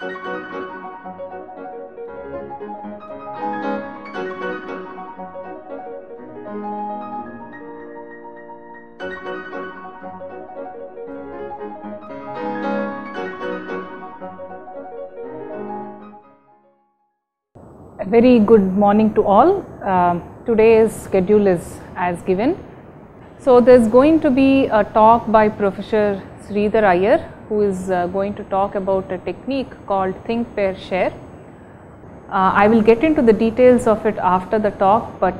Very good morning to all. Um, today's schedule is as given. So, there is going to be a talk by Professor Sridhar Iyer who is uh, going to talk about a technique called think pair share. Uh, I will get into the details of it after the talk, but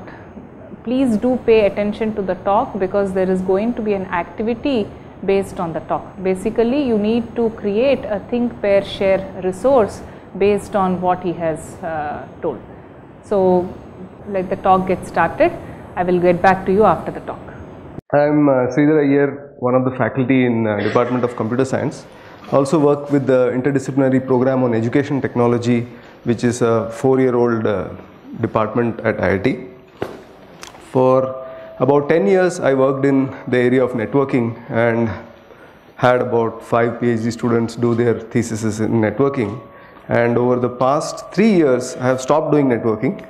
please do pay attention to the talk because there is going to be an activity based on the talk. Basically, you need to create a think pair share resource based on what he has uh, told. So, let the talk get started. I will get back to you after the talk. I am uh, Sridhar Iyer, one of the faculty in uh, Department of Computer Science. Also work with the interdisciplinary program on education technology, which is a four-year-old uh, department at IIT. For about 10 years, I worked in the area of networking and had about five PhD students do their theses in networking. And over the past three years, I have stopped doing networking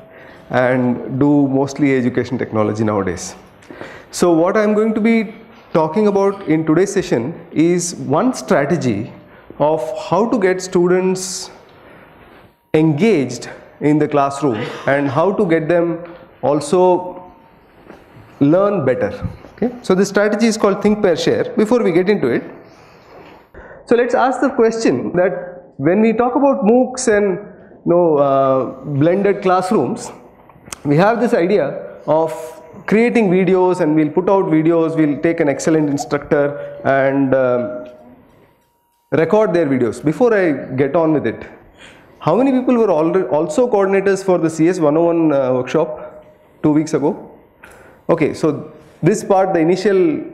and do mostly education technology nowadays. So what I am going to be talking about in today's session is one strategy of how to get students engaged in the classroom and how to get them also learn better. Okay? So this strategy is called think pair share. Before we get into it, so let's ask the question that when we talk about MOOCs and you know, uh, blended classrooms, we have this idea of creating videos and we'll put out videos, we'll take an excellent instructor and um, record their videos. Before I get on with it, how many people were also coordinators for the CS 101 uh, workshop two weeks ago? Okay, so this part, the initial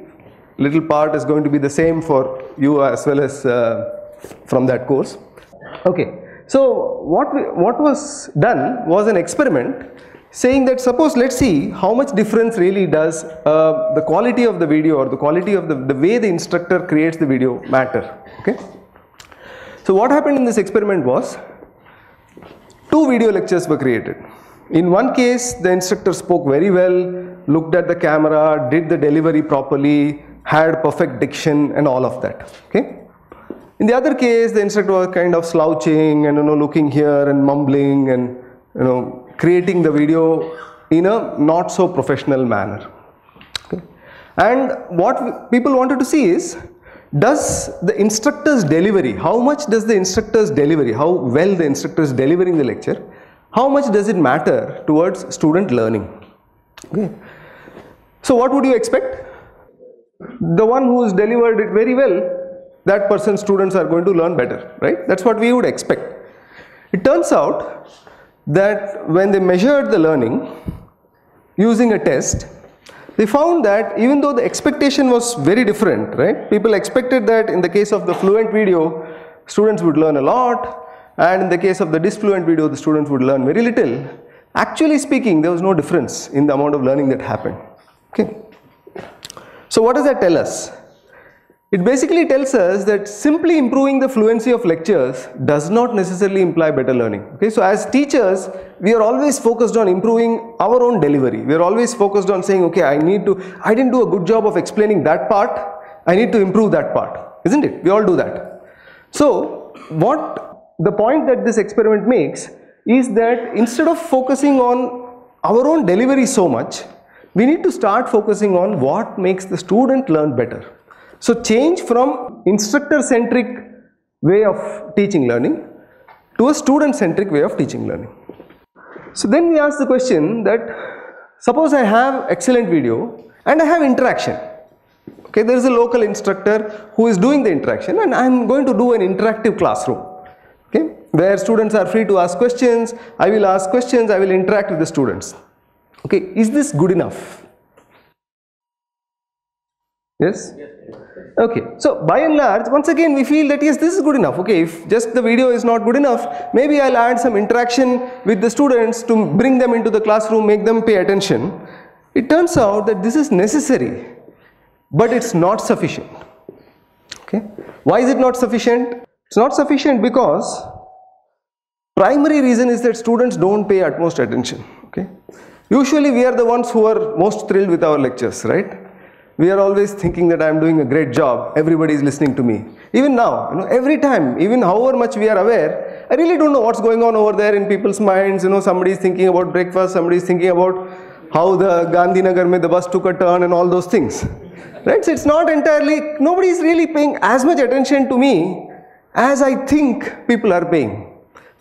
little part is going to be the same for you as well as uh, from that course. Okay, so what, we, what was done was an experiment saying that suppose let's see how much difference really does uh, the quality of the video or the quality of the, the way the instructor creates the video matter. Okay. So what happened in this experiment was two video lectures were created. In one case the instructor spoke very well, looked at the camera, did the delivery properly, had perfect diction and all of that. Okay. In the other case the instructor was kind of slouching and you know looking here and mumbling and you know creating the video in a not so professional manner. Okay. And what people wanted to see is does the instructor's delivery, how much does the instructor's delivery, how well the instructor is delivering the lecture, how much does it matter towards student learning? Okay. So what would you expect? The one who has delivered it very well, that person's students are going to learn better, right? That's what we would expect. It turns out that when they measured the learning using a test, they found that even though the expectation was very different, right? People expected that in the case of the fluent video, students would learn a lot and in the case of the disfluent video, the students would learn very little. Actually speaking, there was no difference in the amount of learning that happened. Okay. So what does that tell us? It basically tells us that simply improving the fluency of lectures does not necessarily imply better learning. Okay, so as teachers, we are always focused on improving our own delivery. We are always focused on saying, okay, I need to, I didn't do a good job of explaining that part, I need to improve that part, isn't it? We all do that. So, what the point that this experiment makes is that instead of focusing on our own delivery so much, we need to start focusing on what makes the student learn better. So change from instructor centric way of teaching learning to a student centric way of teaching learning. So then we ask the question that suppose I have excellent video and I have interaction. Okay, there is a local instructor who is doing the interaction and I am going to do an interactive classroom. Okay, where students are free to ask questions, I will ask questions, I will interact with the students. Okay, is this good enough? Yes? Okay, so by and large, once again we feel that yes, this is good enough. Okay, if just the video is not good enough, maybe I'll add some interaction with the students to bring them into the classroom, make them pay attention. It turns out that this is necessary, but it's not sufficient. Okay, why is it not sufficient? It's not sufficient because primary reason is that students don't pay utmost attention okay usually we are the ones who are most thrilled with our lectures right we are always thinking that i am doing a great job. Everybody is listening to me. Even now you know every time even however much we are aware i really don't know what's going on over there in people's minds. You know somebody is thinking about breakfast somebody is thinking about how the gandhinagar mein the bus took a turn and all those things. Right? So it's not entirely nobody is really paying as much attention to me as i think people are paying.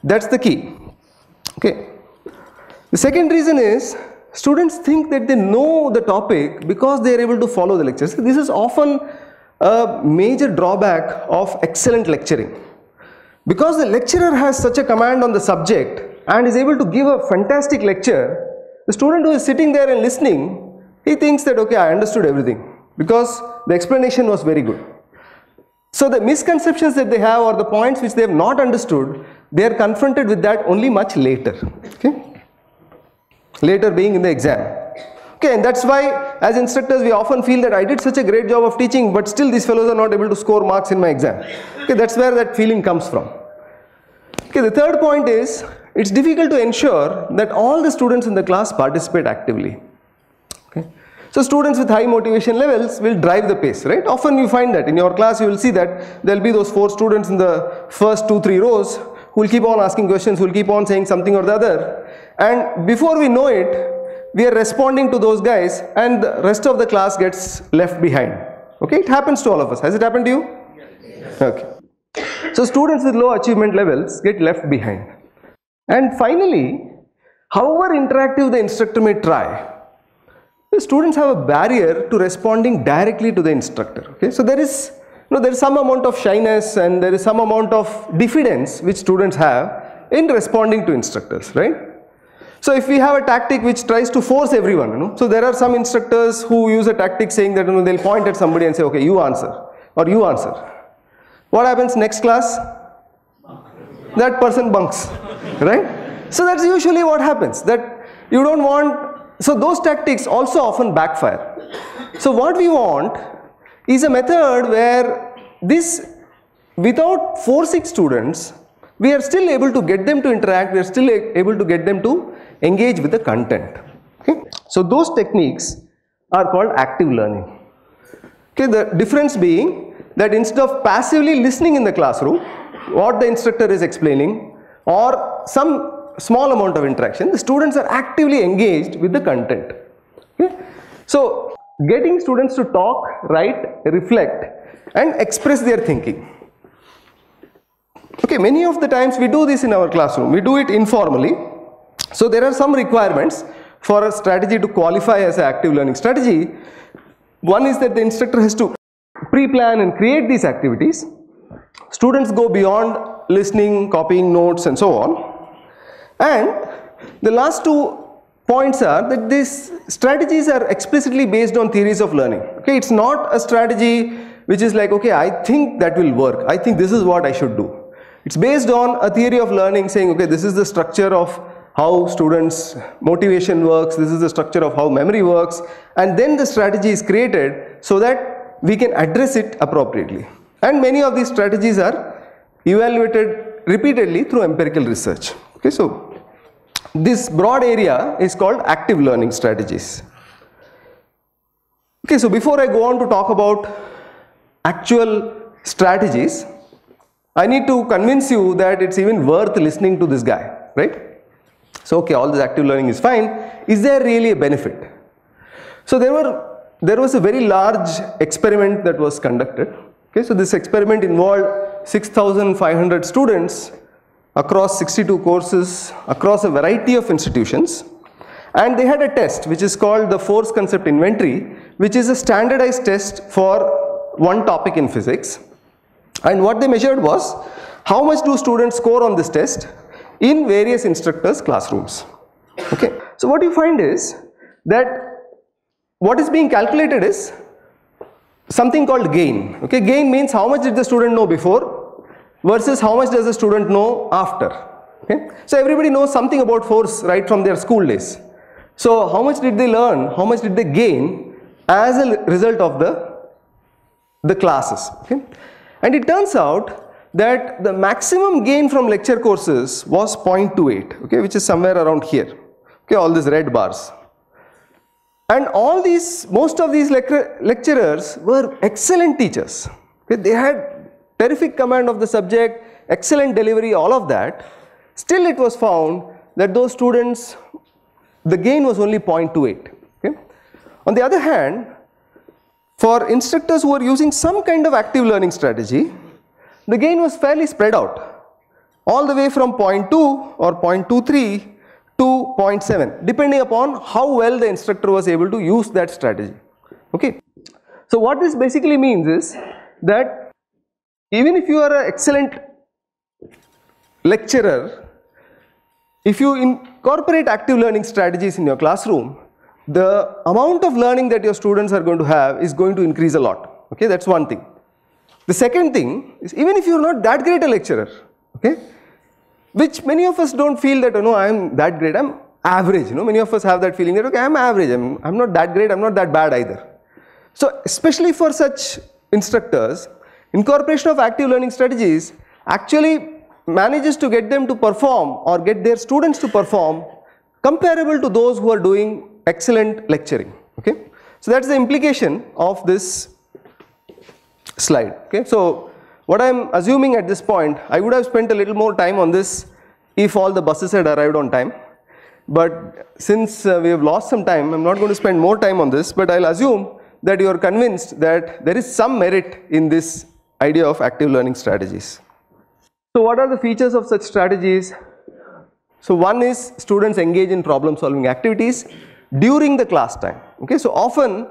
That's the key. Okay. The second reason is students think that they know the topic because they are able to follow the lectures. This is often a major drawback of excellent lecturing. Because the lecturer has such a command on the subject and is able to give a fantastic lecture, the student who is sitting there and listening, he thinks that okay, I understood everything because the explanation was very good. So the misconceptions that they have or the points which they have not understood, they are confronted with that only much later. Okay? Later being in the exam. Okay, and that's why as instructors we often feel that I did such a great job of teaching but still these fellows are not able to score marks in my exam. Okay, that's where that feeling comes from. Okay, the third point is it's difficult to ensure that all the students in the class participate actively. Okay. So students with high motivation levels will drive the pace, right? Often you find that in your class you will see that there will be those four students in the first two, three rows who will keep on asking questions, who will keep on saying something or the other and before we know it, we are responding to those guys and the rest of the class gets left behind. Okay, it happens to all of us. Has it happened to you? Yes. Okay. So students with low achievement levels get left behind. And finally, however interactive the instructor may try, the students have a barrier to responding directly to the instructor. Okay, so there is you know, there is some amount of shyness and there is some amount of diffidence which students have in responding to instructors, right? So if we have a tactic which tries to force everyone, you know, so there are some instructors who use a tactic saying that you know, they'll point at somebody and say, okay, you answer or you answer. What happens next class? That person bunks, right? So that's usually what happens that you don't want, so those tactics also often backfire. So what we want is a method where this, without forcing students, we are still able to get them to interact, we are still able to get them to engage with the content. Okay? So those techniques are called active learning. Okay, the difference being that instead of passively listening in the classroom, what the instructor is explaining or some small amount of interaction, the students are actively engaged with the content. Okay? So getting students to talk, write, reflect and express their thinking. Okay, many of the times we do this in our classroom. We do it informally so there are some requirements for a strategy to qualify as an active learning strategy. One is that the instructor has to pre-plan and create these activities. Students go beyond listening, copying notes and so on. And the last two points are that these strategies are explicitly based on theories of learning. Okay, it's not a strategy which is like, okay, I think that will work. I think this is what I should do. It's based on a theory of learning saying, okay, this is the structure of how students motivation works, this is the structure of how memory works and then the strategy is created so that we can address it appropriately. And many of these strategies are evaluated repeatedly through empirical research. Okay, so this broad area is called active learning strategies. Okay, so before I go on to talk about actual strategies, I need to convince you that it's even worth listening to this guy, right? So okay, all this active learning is fine. Is there really a benefit? So there were there was a very large experiment that was conducted. Okay, so this experiment involved 6,500 students across 62 courses across a variety of institutions and they had a test which is called the force concept inventory which is a standardized test for one topic in physics and what they measured was how much do students score on this test in various instructors classrooms. Okay. So what you find is that what is being calculated is something called gain. Okay. Gain means how much did the student know before versus how much does the student know after. Okay. So everybody knows something about force right from their school days. So how much did they learn, how much did they gain as a result of the, the classes. Okay. And it turns out that the maximum gain from lecture courses was 0.28, okay, which is somewhere around here. Okay, all these red bars. And all these, most of these lecturers were excellent teachers. Okay, they had terrific command of the subject, excellent delivery, all of that. Still it was found that those students, the gain was only 0.28. Okay. On the other hand, for instructors who are using some kind of active learning strategy, the gain was fairly spread out all the way from 0.2 or 0.23 to 0.7 depending upon how well the instructor was able to use that strategy. Okay. So what this basically means is that even if you are an excellent lecturer, if you incorporate active learning strategies in your classroom, the amount of learning that your students are going to have is going to increase a lot. Okay, that's one thing. The second thing is even if you are not that great a lecturer, okay, which many of us don't feel that, oh, you know, I am that great, I am average, you know, many of us have that feeling that, okay, I am average, I am I'm not that great, I am not that bad either. So, especially for such instructors, incorporation of active learning strategies actually manages to get them to perform or get their students to perform comparable to those who are doing excellent lecturing, okay. So, that is the implication of this slide. Okay. So, what I am assuming at this point, I would have spent a little more time on this if all the buses had arrived on time. But since uh, we have lost some time, I am not going to spend more time on this, but I will assume that you are convinced that there is some merit in this idea of active learning strategies. So, what are the features of such strategies? So, one is students engage in problem solving activities during the class time. Okay. So, often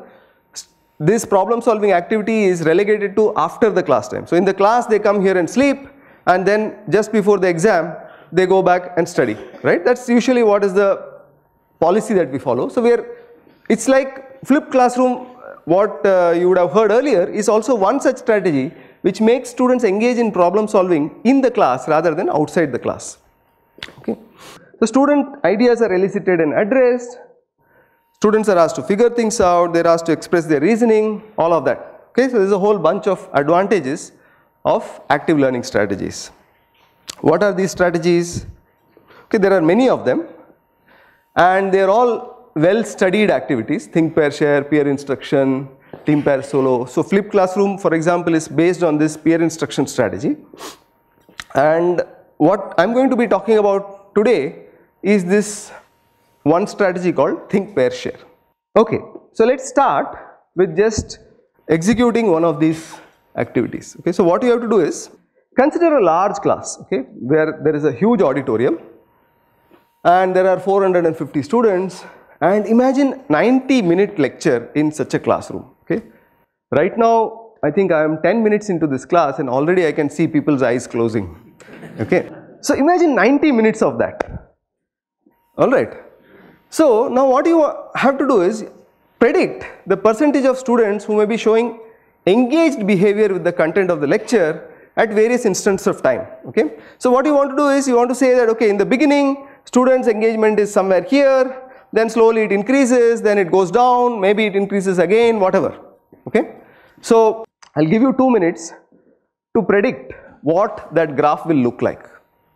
this problem solving activity is relegated to after the class time. So in the class they come here and sleep and then just before the exam they go back and study, right. That is usually what is the policy that we follow. So we are, it is like flipped classroom what uh, you would have heard earlier is also one such strategy which makes students engage in problem solving in the class rather than outside the class. Okay. The student ideas are elicited and addressed, Students are asked to figure things out, they are asked to express their reasoning, all of that. Okay, so there is a whole bunch of advantages of active learning strategies. What are these strategies? Okay, there are many of them and they are all well studied activities, think, pair, share, peer instruction, team, pair, solo. So flipped classroom for example is based on this peer instruction strategy and what I am going to be talking about today is this one strategy called think pair share. Okay, so let's start with just executing one of these activities. Okay, so what you have to do is consider a large class, okay, where there is a huge auditorium and there are 450 students and imagine 90 minute lecture in such a classroom, okay. Right now I think I am 10 minutes into this class and already I can see people's eyes closing, okay. So imagine 90 minutes of that, alright. So now what you have to do is predict the percentage of students who may be showing engaged behavior with the content of the lecture at various instants of time okay. So what you want to do is you want to say that okay in the beginning students engagement is somewhere here then slowly it increases then it goes down maybe it increases again whatever okay. So I will give you 2 minutes to predict what that graph will look like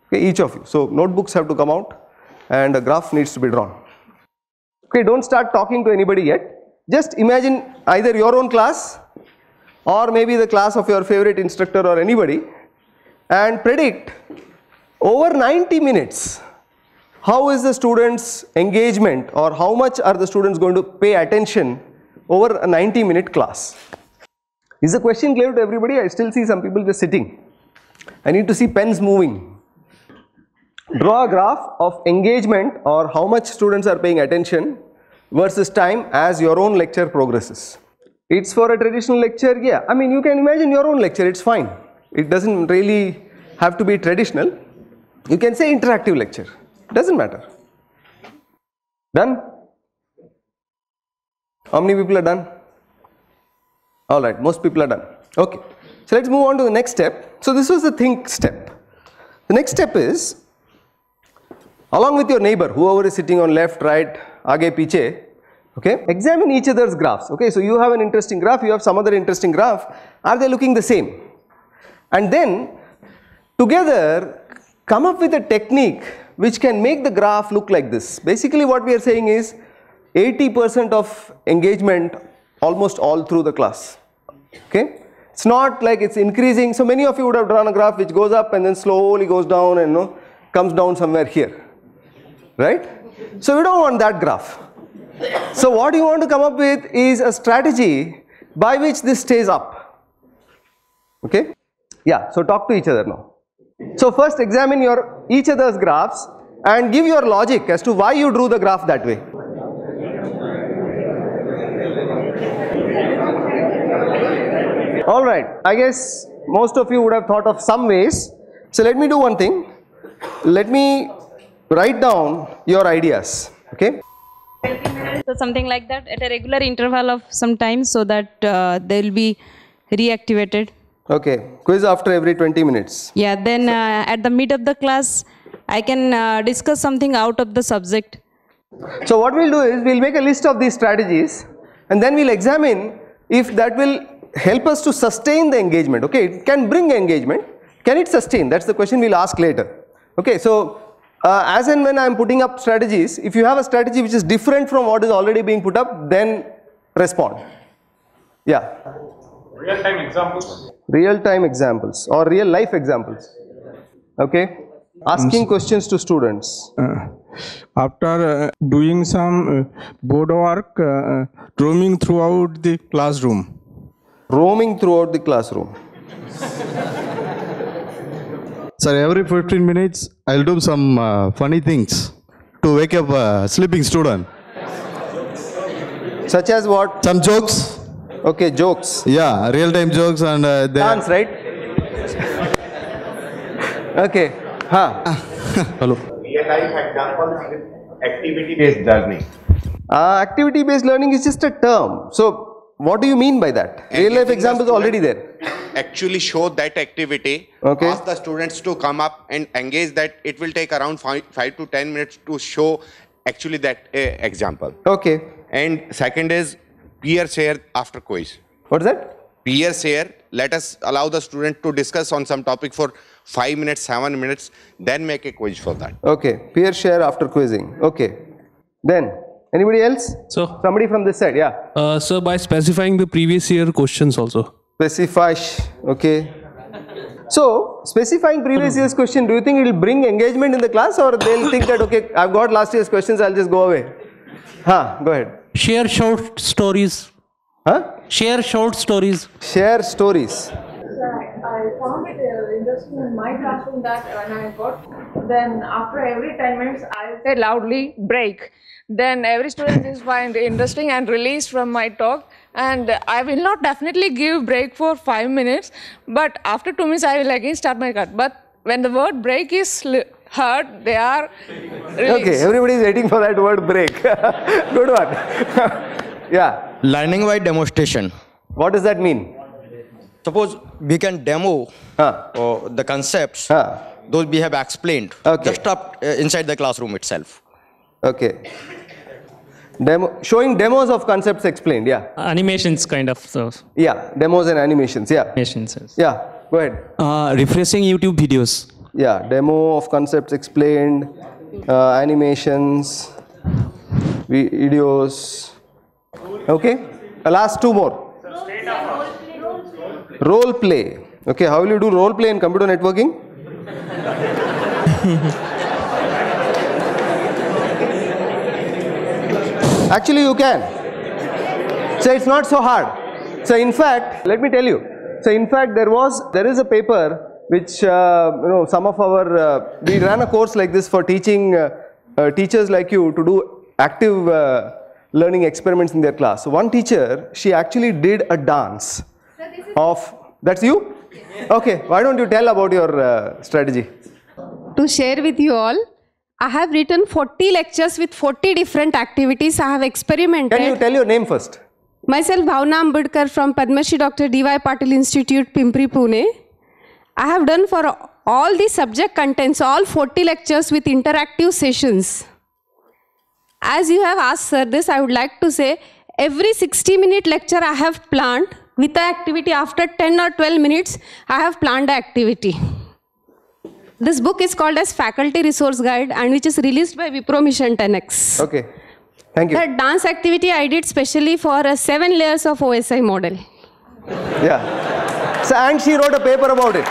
okay each of you. So notebooks have to come out and a graph needs to be drawn. Okay, don't start talking to anybody yet. Just imagine either your own class or maybe the class of your favorite instructor or anybody and predict over 90 minutes how is the students engagement or how much are the students going to pay attention over a 90 minute class. Is the question clear to everybody? I still see some people just sitting. I need to see pens moving draw a graph of engagement or how much students are paying attention versus time as your own lecture progresses. It's for a traditional lecture, yeah, I mean you can imagine your own lecture, it's fine. It doesn't really have to be traditional. You can say interactive lecture, doesn't matter. Done? How many people are done? Alright, most people are done. Okay. So let's move on to the next step. So this was the think step. The next step is along with your neighbor whoever is sitting on left right aage piche okay examine each other's graphs okay so you have an interesting graph you have some other interesting graph are they looking the same and then together come up with a technique which can make the graph look like this. Basically what we are saying is 80% of engagement almost all through the class. Okay? It's not like it's increasing. So many of you would have drawn a graph which goes up and then slowly goes down and you know, comes down somewhere here. Right? So we don't want that graph. So what you want to come up with is a strategy by which this stays up. Okay? Yeah, so talk to each other now. So first examine your each other's graphs and give your logic as to why you drew the graph that way. All right, I guess most of you would have thought of some ways. So let me do one thing. Let me write down your ideas. Okay. So something like that at a regular interval of some time so that uh, they'll be reactivated. Okay. Quiz after every 20 minutes. Yeah, then uh, at the mid of the class, I can uh, discuss something out of the subject. So what we'll do is we'll make a list of these strategies and then we'll examine if that will help us to sustain the engagement. Okay, it can bring engagement. Can it sustain? That's the question we'll ask later. Okay, so uh, as and when I'm putting up strategies, if you have a strategy which is different from what is already being put up, then respond. Yeah. Real time examples. Real time examples or real life examples. Okay. Asking questions to students. Uh, after uh, doing some uh, board work, uh, roaming throughout the classroom. Roaming throughout the classroom. Sir, every 15 minutes, I'll do some uh, funny things to wake up a sleeping student. Such as what? Some jokes, Okay, jokes. yeah, real-time jokes, and uh, they Dance, right? okay. Huh. Hello. real life examples with activity based learning. Uh, activity based learning is just a term. So, what do you mean by that? Real life Engaging the examples already there. Actually show that activity. Okay. Ask the students to come up and engage that. It will take around five, five to 10 minutes to show actually that uh, example. Okay. And second is peer share after quiz. What is that? Peer share, let us allow the student to discuss on some topic for 5 minutes, 7 minutes, then make a quiz for that. Okay. Peer share after quizzing. Okay. Then, anybody else? So, Somebody from this side, yeah. uh, so by specifying the previous year questions also. Specify. sh- Okay. So, specifying previous year's question, do you think it will bring engagement in the class or they'll think that, okay, I've got last year's questions, I'll just go away? Huh, go ahead. share short stories Huh? share short stories Share stories. I found it uh, interesting in my classroom that when I got, then after every 10 minutes, I say loudly, break. Then every student is find interesting and released from my talk. And I will not definitely give break for 5 minutes, but after 2 minutes, I will again start my cut. But when the word break is heard, they are released. Okay, everybody is waiting for that word break. Good one. yeah. Learning by demonstration. What does that mean? Suppose we can demo Huh. uh, the concepts, Huh. those we have explained, Okay. just up uh, inside the classroom itself. Okay. Demo, showing demos of concepts explained. Yeah. animations kind of so Yeah. Demos and animations. Yeah. animations Yeah. Go ahead. uh, refreshing youtube videos Yeah. Demo of concepts explained, uh, animations, videos. Okay. Uh, last two more. Role play. Okay. How will you do role play in computer networking? Actually, you can. So it's not so hard. So in fact, let me tell you. So in fact, there was there is a paper which uh, you know some of our uh, we ran a course like this for teaching uh, uh, teachers like you to do active uh, learning experiments in their class. So one teacher she actually did a dance of that's you. Okay, why don't you tell about your uh, strategy? to share with you all. I have written 40 lectures with 40 different activities. I have experimented. Can you tell your name first? Myself, Bhavna Ambedkar from Padma Shri Dr. D.Y. Patil Institute, Pimpri, Pune. I have done for all the subject contents, all 40 lectures with interactive sessions. As you have asked, sir, this I would like to say every 60 minute lecture I have planned with the activity after 10 or 12 minutes, I have planned the activity. This book is called as Faculty Resource Guide and which is released by Wipro Mission 10X. Okay. Thank you. That dance activity I did specially for a seven layers of OSI model. Yeah. So, and she wrote a paper about it.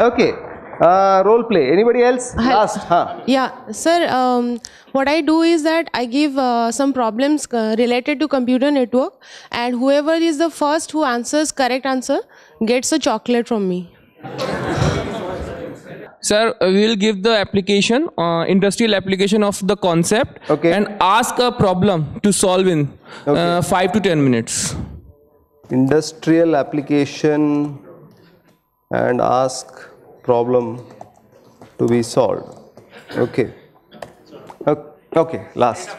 okay. Uh, role play. Anybody else? Last. Huh. Yeah, sir. Um, what I do is that I give uh, some problems uh, related to computer network, and whoever is the first who answers correct answer gets a chocolate from me. Sir, uh, we will give the application, uh, industrial application of the concept, and ask a problem to solve in uh, five to ten minutes. Industrial application and ask problem to be solved. Okay. Okay, last.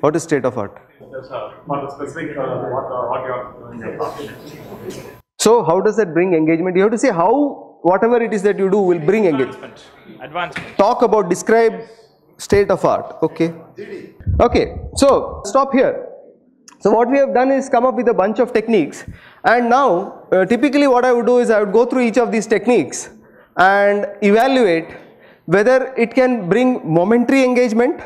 What is state of art? Just, uh, for the specific, uh, what, uh, what you are doing. So, how does that bring engagement? You have to say how whatever it is that you do will bring engagement. Advancement. Talk about, describe state of art. Okay. Okay, so stop here. So what we have done is come up with a bunch of techniques and now uh, typically what I would do is I would go through each of these techniques and evaluate whether it can bring momentary engagement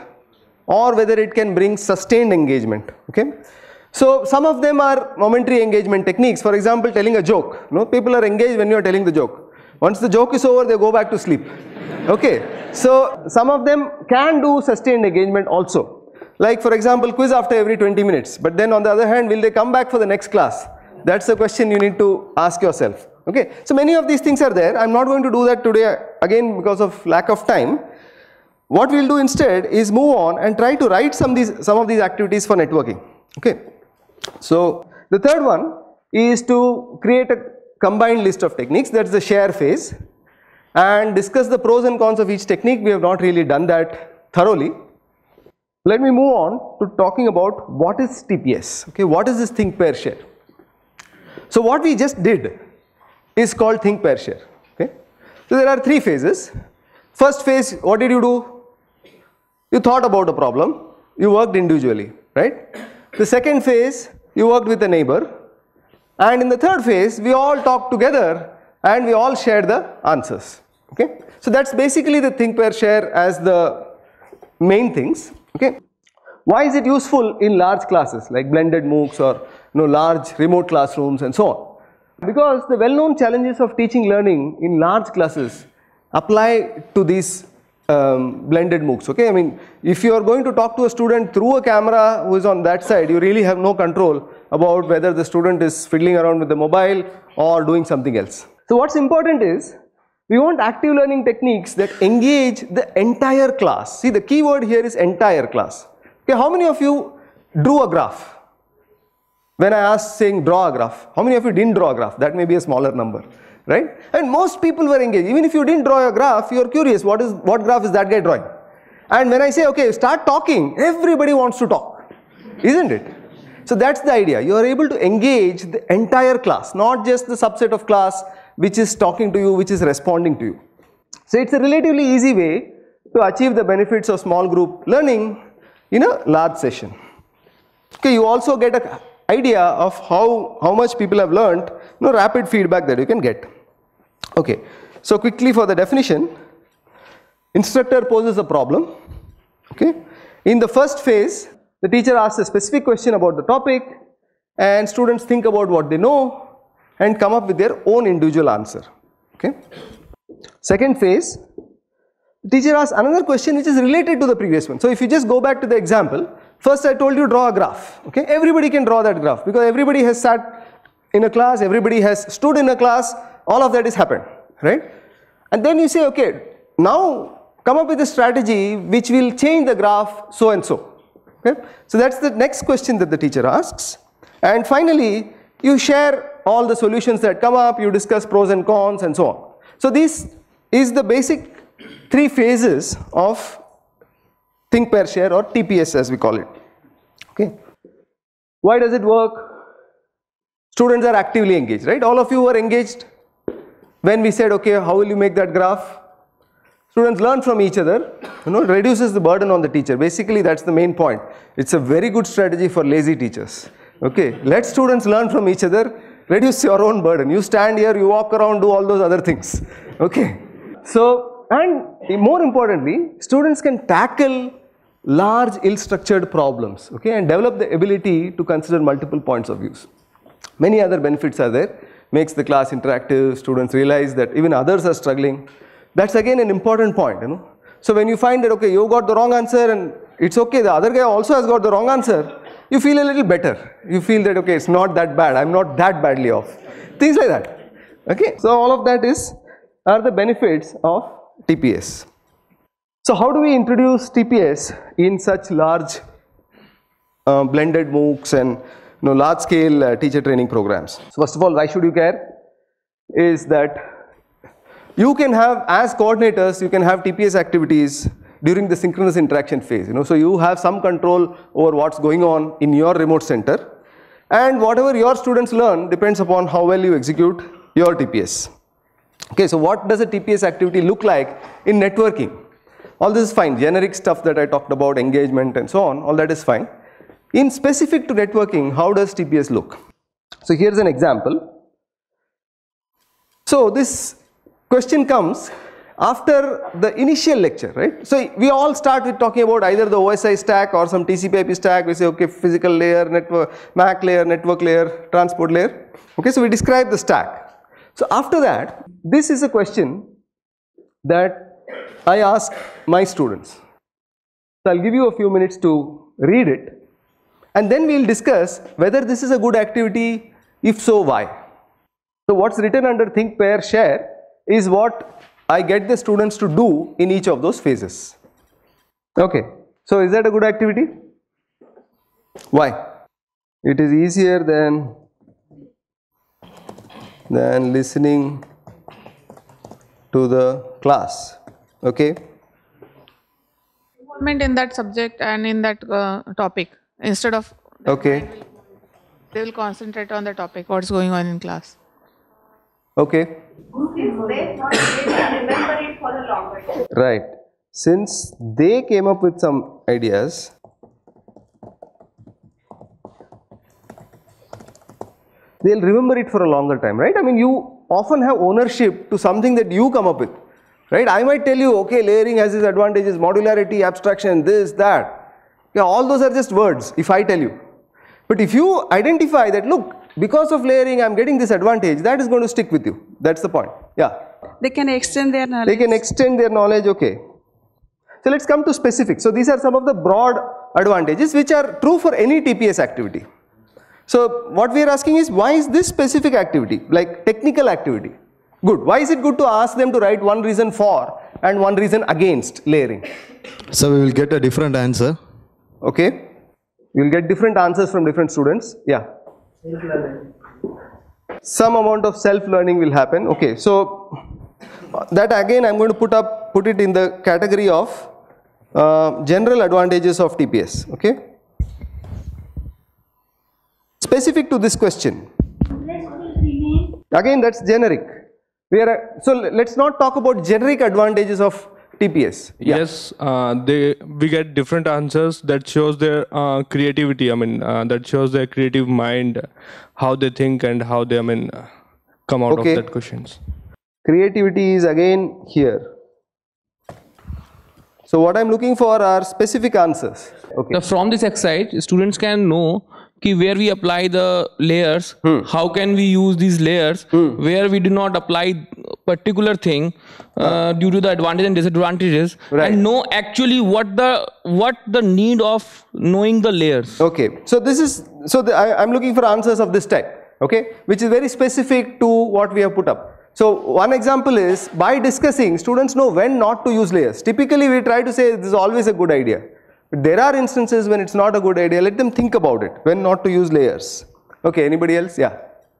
or whether it can bring sustained engagement okay. So some of them are momentary engagement techniques. For example telling a joke. Know people are engaged when you are telling the joke. Once the joke is over they go back to sleep. Okay. So some of them can do sustained engagement also. Like for example quiz after every 20 minutes. But then on the other hand will they come back for the next class? That's the question you need to ask yourself. Okay. So many of these things are there. I'm not going to do that today again because of lack of time. What we'll do instead is move on and try to write some these some of these activities for networking. Okay so the third one is to create a combined list of techniques. That's the share phase. And discuss the pros and cons of each technique. We have not really done that thoroughly. Let me move on to talking about what is TPS okay what is this think pair share? So what we just did is called think pair share. Okay? So there are three phases. First phase what did you do? You thought about a problem. You worked individually right? The second phase you worked with a neighbor. And in the third phase we all talked together and we all shared the answers. Okay? So that's basically the think pair share as the main things. Okay? Why is it useful in large classes like blended moocs or you know large remote classrooms and so on? Because the well known challenges of teaching learning in large classes apply to these um, blended moocs okay i mean if you are going to talk to a student through a camera who is on that side you really have no control about whether the student is fiddling around with the mobile or doing something else so what's important is we want active learning techniques that engage the entire class. See the key word here is entire class. Okay, how many of you drew a graph? When I asked saying draw a graph, how many of you didn't draw a graph? That may be a smaller number, right? And most people were engaged. Even if you didn't draw a graph, you are curious, what is what graph is that guy drawing? And when I say, okay, start talking, everybody wants to talk, isn't it? So that's the idea. You are able to engage the entire class, not just the subset of class which is talking to you, which is responding to you. So it's a relatively easy way to achieve the benefits of small group learning in a large session. Okay, you also get an idea of how, how much people have learned, know, rapid feedback that you can get. Okay, so quickly for the definition, instructor poses a problem. Okay, in the first phase, the teacher asks a specific question about the topic and students think about what they know and come up with their own individual answer. Okay. Second phase, the teacher asks another question which is related to the previous one. So if you just go back to the example, first I told you draw a graph. Okay, everybody can draw that graph because everybody has sat in a class, everybody has stood in a class, all of that has happened, right? And then you say, okay, now come up with a strategy which will change the graph so and so. Okay, so that's the next question that the teacher asks. And finally, you share all the solutions that come up, you discuss pros and cons and so on. So this is the basic three phases of think pair share or TPS as we call it. Okay. Why does it work? Students are actively engaged, right? All of you were engaged when we said, okay, how will you make that graph? Students learn from each other, you know, reduces the burden on the teacher. Basically, that's the main point. It's a very good strategy for lazy teachers. Okay, let students learn from each other reduce your own burden. You stand here, you walk around, do all those other things. Okay. So, and more importantly, students can tackle large ill-structured problems, okay, and develop the ability to consider multiple points of views. Many other benefits are there, makes the class interactive, students realize that even others are struggling. That's again an important point, you know. So when you find that, okay, you got the wrong answer and it's okay, the other guy also has got the wrong answer, you feel a little better. You feel that, okay, it's not that bad, I'm not that badly off. Things like that. Okay, so all of that is, are the benefits of TPS. So how do we introduce TPS in such large uh, blended MOOCs and you know, large scale uh, teacher training programs? So first of all, why should you care? Is that you can have, as coordinators, you can have TPS activities during the synchronous interaction phase. You know, so you have some control over what's going on in your remote center and whatever your students learn depends upon how well you execute your TPS. Okay, so what does a TPS activity look like in networking? All this is fine, generic stuff that I talked about, engagement and so on, all that is fine. In specific to networking, how does TPS look? So here's an example. So this question comes after the initial lecture, right? So we all start with talking about either the OSI stack or some TCP/IP stack. We say, okay, physical layer, network, MAC layer, network layer, transport layer. Okay, so we describe the stack. So after that, this is a question that I ask my students. So I'll give you a few minutes to read it and then we'll discuss whether this is a good activity, if so why. So what's written under think, pair, share is what I get the students to do in each of those phases. Okay, so is that a good activity? Why? It is easier than than listening to the class. Okay. involvement in that subject and in that uh, topic instead of Okay. they will concentrate on the topic what's going on in class Okay. Right. Since they came up with some ideas, they'll remember it for a longer time, right? I mean, you often have ownership to something that you come up with, right? I might tell you, okay, layering has its advantages, modularity, abstraction, this, that. Yeah, all those are just words if I tell you. But if you identify that, look, because of layering, I'm getting this advantage, that is going to stick with you. That's the point. Yeah. They can extend their knowledge. They can extend their knowledge, okay. So let's come to specifics. So these are some of the broad advantages which are true for any TPS activity. So what we are asking is why is this specific activity like technical activity good? Why is it good to ask them to write one reason for and one reason against layering? So we will get a different answer. Okay. You will get different answers from different students. Yeah. Some amount of self-learning will happen. Okay. So that again I'm going to put up put it in the category of uh, general advantages of TPS. Okay. Specific to this question. Again that's generic. We are so let's not talk about generic advantages of TPS. Yes, uh, they we get different answers that shows their uh, creativity. I mean, uh, that shows their creative mind, how they think and how they I mean uh, come out Okay. of that questions. Creativity is again here. So what I'm looking for are specific answers. Okay. Now, from this exercise, students can know where we apply the layers, Hmm. how can we use these layers, where we do not apply particular thing uh, due to the advantage and disadvantages, and know actually what the what the need of knowing the layers. Okay, so this is so the, I, I'm looking for answers of this type. Okay, which is very specific to what we have put up. So one example is by discussing, students know when not to use layers. Typically, we try to say this is always a good idea. But there are instances when it's not a good idea. Let them think about it. When not to use layers. Okay, anybody else? Yeah.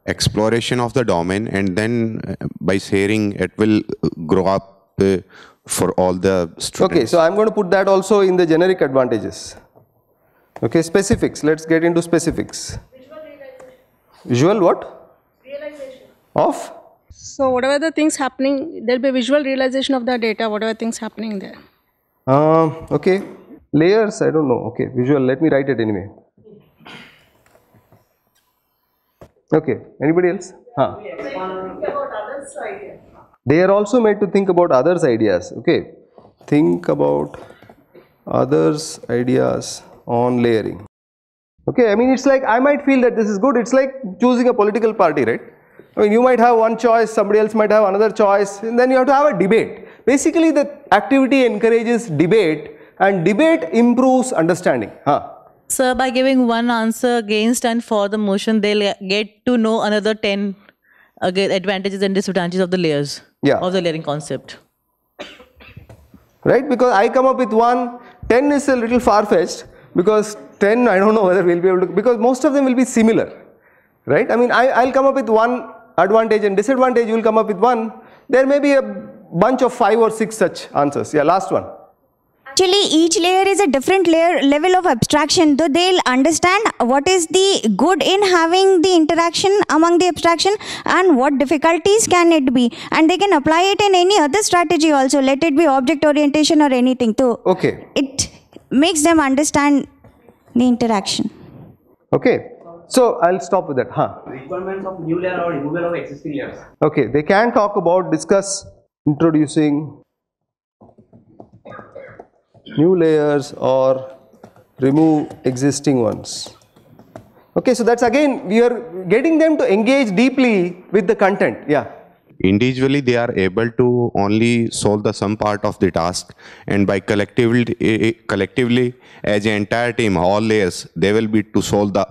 exploration of the domain and then uh, by sharing it will uh, grow up uh, for all the students Okay, so I'm going to put that also in the generic advantages. Okay, specifics. Let's get into specifics. Visual realization. Visual what? Realization. Of? So whatever the things happening, there'll be visual realization of the data, whatever things happening there. Um, okay, layers, I don't know. Okay, visual, let me write it anyway. Okay, anybody else? Huh. They are also made to think about others' ideas. Okay, think about others' ideas on layering. Okay, I mean, it's like I might feel that this is good. It's like choosing a political party, right? I mean, you might have one choice, somebody else might have another choice, and then you have to have a debate. Basically, the activity encourages debate, and debate improves understanding. Huh. Sir, by giving one answer against and for the motion, they'll get to know another 10 uh, advantages and disadvantages of the layers, Yeah. of the layering concept. right? Because I come up with one, 10 is a little far fetched because 10, I don't know whether we'll be able to, because most of them will be similar, right? I mean, I, I'll come up with one advantage and disadvantage, you will come up with one. There may be a bunch of five or six such answers. Yeah, last one. Actually, each layer is a different layer level of abstraction. Though they'll understand what is the good in having the interaction among the abstraction and what difficulties can it be, and they can apply it in any other strategy also. Let it be object orientation or anything. So Okay, it makes them understand the interaction. okay. So I'll stop with that. Huh. Requirements of new layer or removal of existing layers. Okay, they can talk about, discuss introducing new layers or remove existing ones. Okay, so that's again, we are getting them to engage deeply with the content. Yeah. individually they are able to only solve the some part of the task and by collectively eh, eh, collectively as an entire team all layers they will be to solve the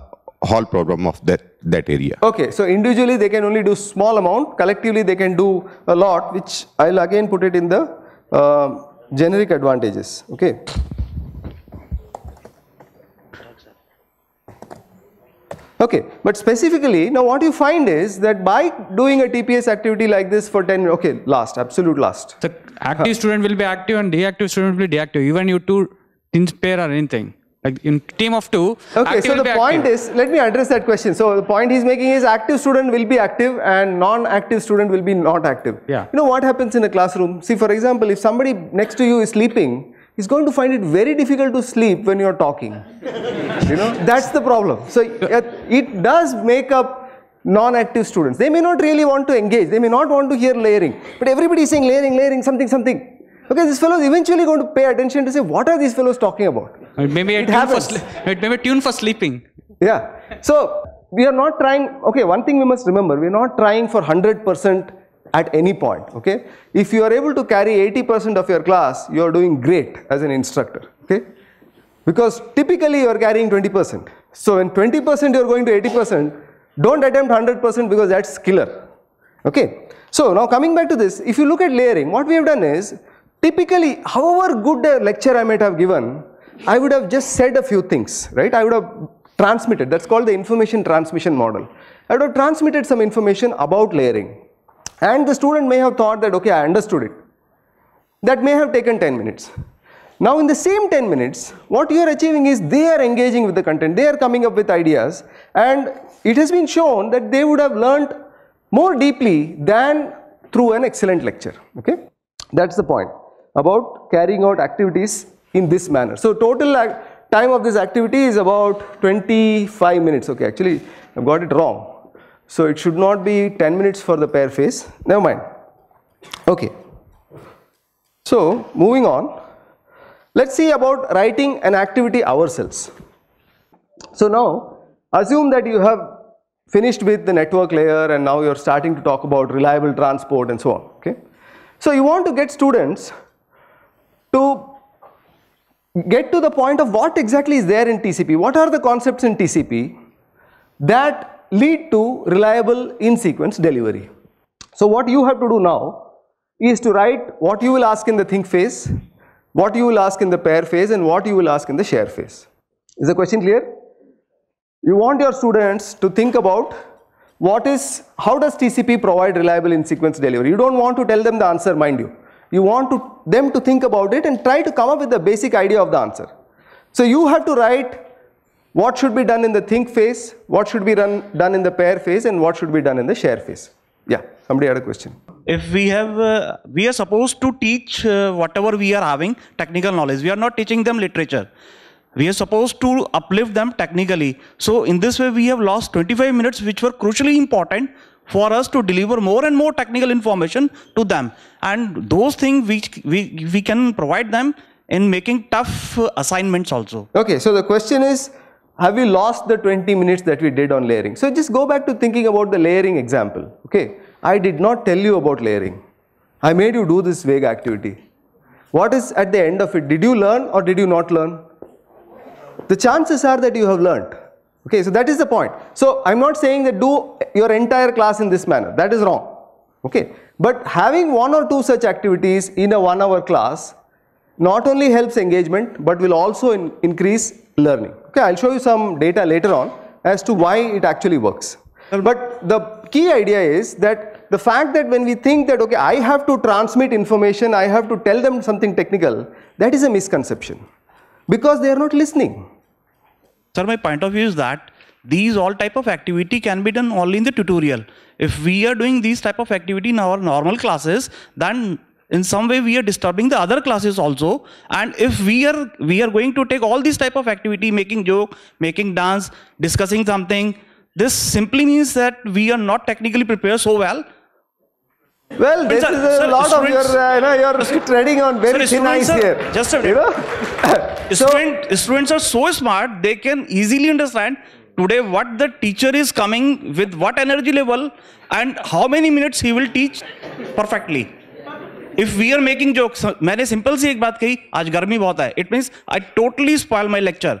whole problem of that that area Okay, so individually they can only do small amount, collectively they can do a lot, which I'll again put it in the uh, generic advantages. Okay. Okay, but specifically, now what you find is that by doing a TPS activity like this for 10 okay, last, absolute last. The active student will be active and deactive student will be deactive. Even you two didn't pair or anything. Like in team of two. Okay, so the point active. is, let me address that question. So the point he's making is active student will be active and non-active student will be not active. Yeah. You know what happens in a classroom? See, for example, if somebody next to you is sleeping, he's going to find it very difficult to sleep when you're talking. you know, that's the problem. So it, it does make up non-active students. They may not really want to engage. They may not want to hear layering. But everybody is saying layering, layering, something, something. Okay, this fellow is eventually going to pay attention to say, what are these fellows talking about? Uh, it may be a It tune for it uh, may a tune for sleeping. Yeah. So we are not trying, okay, one thing we must remember, we are not trying for 100% at any point, okay. If you are able to carry 80% of your class, you are doing great as an instructor, okay. Because typically you are carrying 20%. So when 20% you are going to 80%, don't attempt 100% because that's killer, okay. So now coming back to this, if you look at layering, what we have done is, typically however good a lecture I might have given, I would have just said a few things, right? I would have transmitted, that's called the information transmission model. I would have transmitted some information about layering. And the student may have thought that, okay, I understood it. That may have taken 10 minutes. Now in the same 10 minutes, what you are achieving is they are engaging with the content, they are coming up with ideas and it has been shown that they would have learnt more deeply than through an excellent lecture, okay. That's the point about carrying out activities in this manner. So total time of this activity is about 25 minutes, okay, actually I've got it wrong. So it should not be 10 minutes for the pair phase, never mind. Okay. So moving on, let's see about writing an activity ourselves. So now assume that you have finished with the network layer and now you're starting to talk about reliable transport and so on, okay. So you want to get students to get to the point of what exactly is there in TCP, what are the concepts in TCP that lead to reliable in-sequence delivery. So what you have to do now is to write what you will ask in the think phase, what you will ask in the pair phase and what you will ask in the share phase. Is the question clear? You want your students to think about what is, how does TCP provide reliable in-sequence delivery? You don't want to tell them the answer, mind you. You want to, them to think about it and try to come up with the basic idea of the answer. So you have to write what should be done in the think phase, what should be run, done in the pair phase and what should be done in the share phase. Yeah, somebody had a question. if we have uh, we are supposed to teach uh, whatever we are having technical knowledge we are not teaching them literature We are supposed to uplift them technically. So in this way, we have lost 25 minutes, which were crucially important for us to deliver more and more technical information to them. And those things which we, we can provide them in making tough assignments also. Okay, so the question is, have we lost the 20 minutes that we did on layering? So just go back to thinking about the layering example. Okay, I did not tell you about layering. I made you do this vague activity. What is at the end of it? Did you learn or did you not learn? The chances are that you have learned. Okay, so that is the point. So I'm not saying that do your entire class in this manner. That is wrong. Okay, but having one or two such activities in a one hour class not only helps engagement but will also in increase learning. Okay, I'll show you some data later on as to why it actually works. But the key idea is that the fact that when we think that okay I have to transmit information, I have to tell them something technical, that is a misconception because they are not listening. Sir, my point of view is that these all type of activity can be done only in the tutorial. If we are doing these type of activity in our normal classes, then in some way we are disturbing the other classes also. And if we are we are going to take all these type of activity, making joke, making dance, discussing something, this simply means that we are not technically prepared so well. Well, this Sir, is a sir, lot of your, uh, you know, you're treading on very Sir, thin ice are- here. Just a minute. you know? Student, students are so smart, they can easily understand today what the teacher is coming with what energy level and how many minutes he will teach perfectly. If we are making jokes, मैंने simple सी एक बात कही आज गर्मी बहुत है. It means I totally spoil my lecture.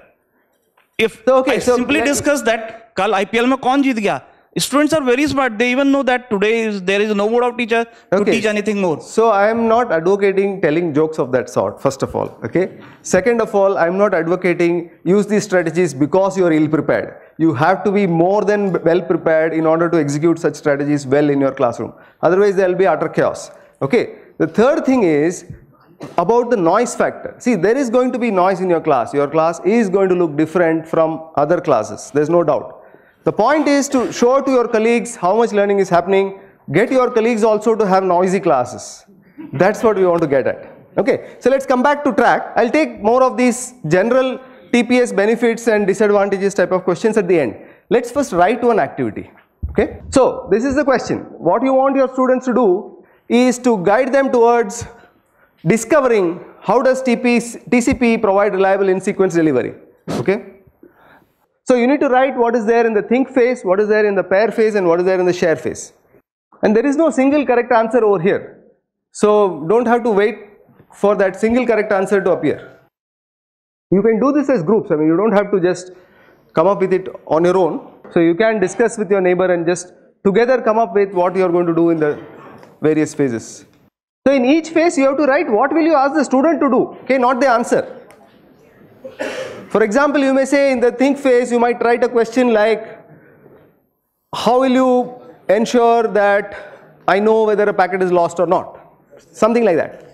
If I so simply discuss that कल IPL में कौन जीत गया? Students are very smart. They even know that today is, there is no mood of teacher to teach anything more. So I am not advocating telling jokes of that sort, first of all, okay? Second of all, I am not advocating use these strategies because you are ill prepared. You have to be more than well prepared in order to execute such strategies well in your classroom. Otherwise, there will be utter chaos, okay? The third thing is about the noise factor. See, there is going to be noise in your class. Your class is going to look different from other classes. There's no doubt. The point is to show to your colleagues how much learning is happening. Get your colleagues also to have noisy classes. That's what we want to get at. Okay, so let's come back to track. I'll take more of these general TPS benefits and disadvantages type of questions at the end. Let's first write one activity. Okay, so this is the question. What you want your students to do is to guide them towards discovering how does TP, TCP provide reliable in-sequence delivery. Okay. So you need to write what is there in the think phase, what is there in the pair phase and what is there in the share phase. And there is no single correct answer over here. So don't have to wait for that single correct answer to appear. You can do this as groups. I mean you don't have to just come up with it on your own. So you can discuss with your neighbor and just together come up with what you are going to do in the various phases. So in each phase you have to write what will you ask the student to do, okay, not the answer. For example, you may say in the think phase, you might write a question like, how will you ensure that I know whether a packet is lost or not? Something like that.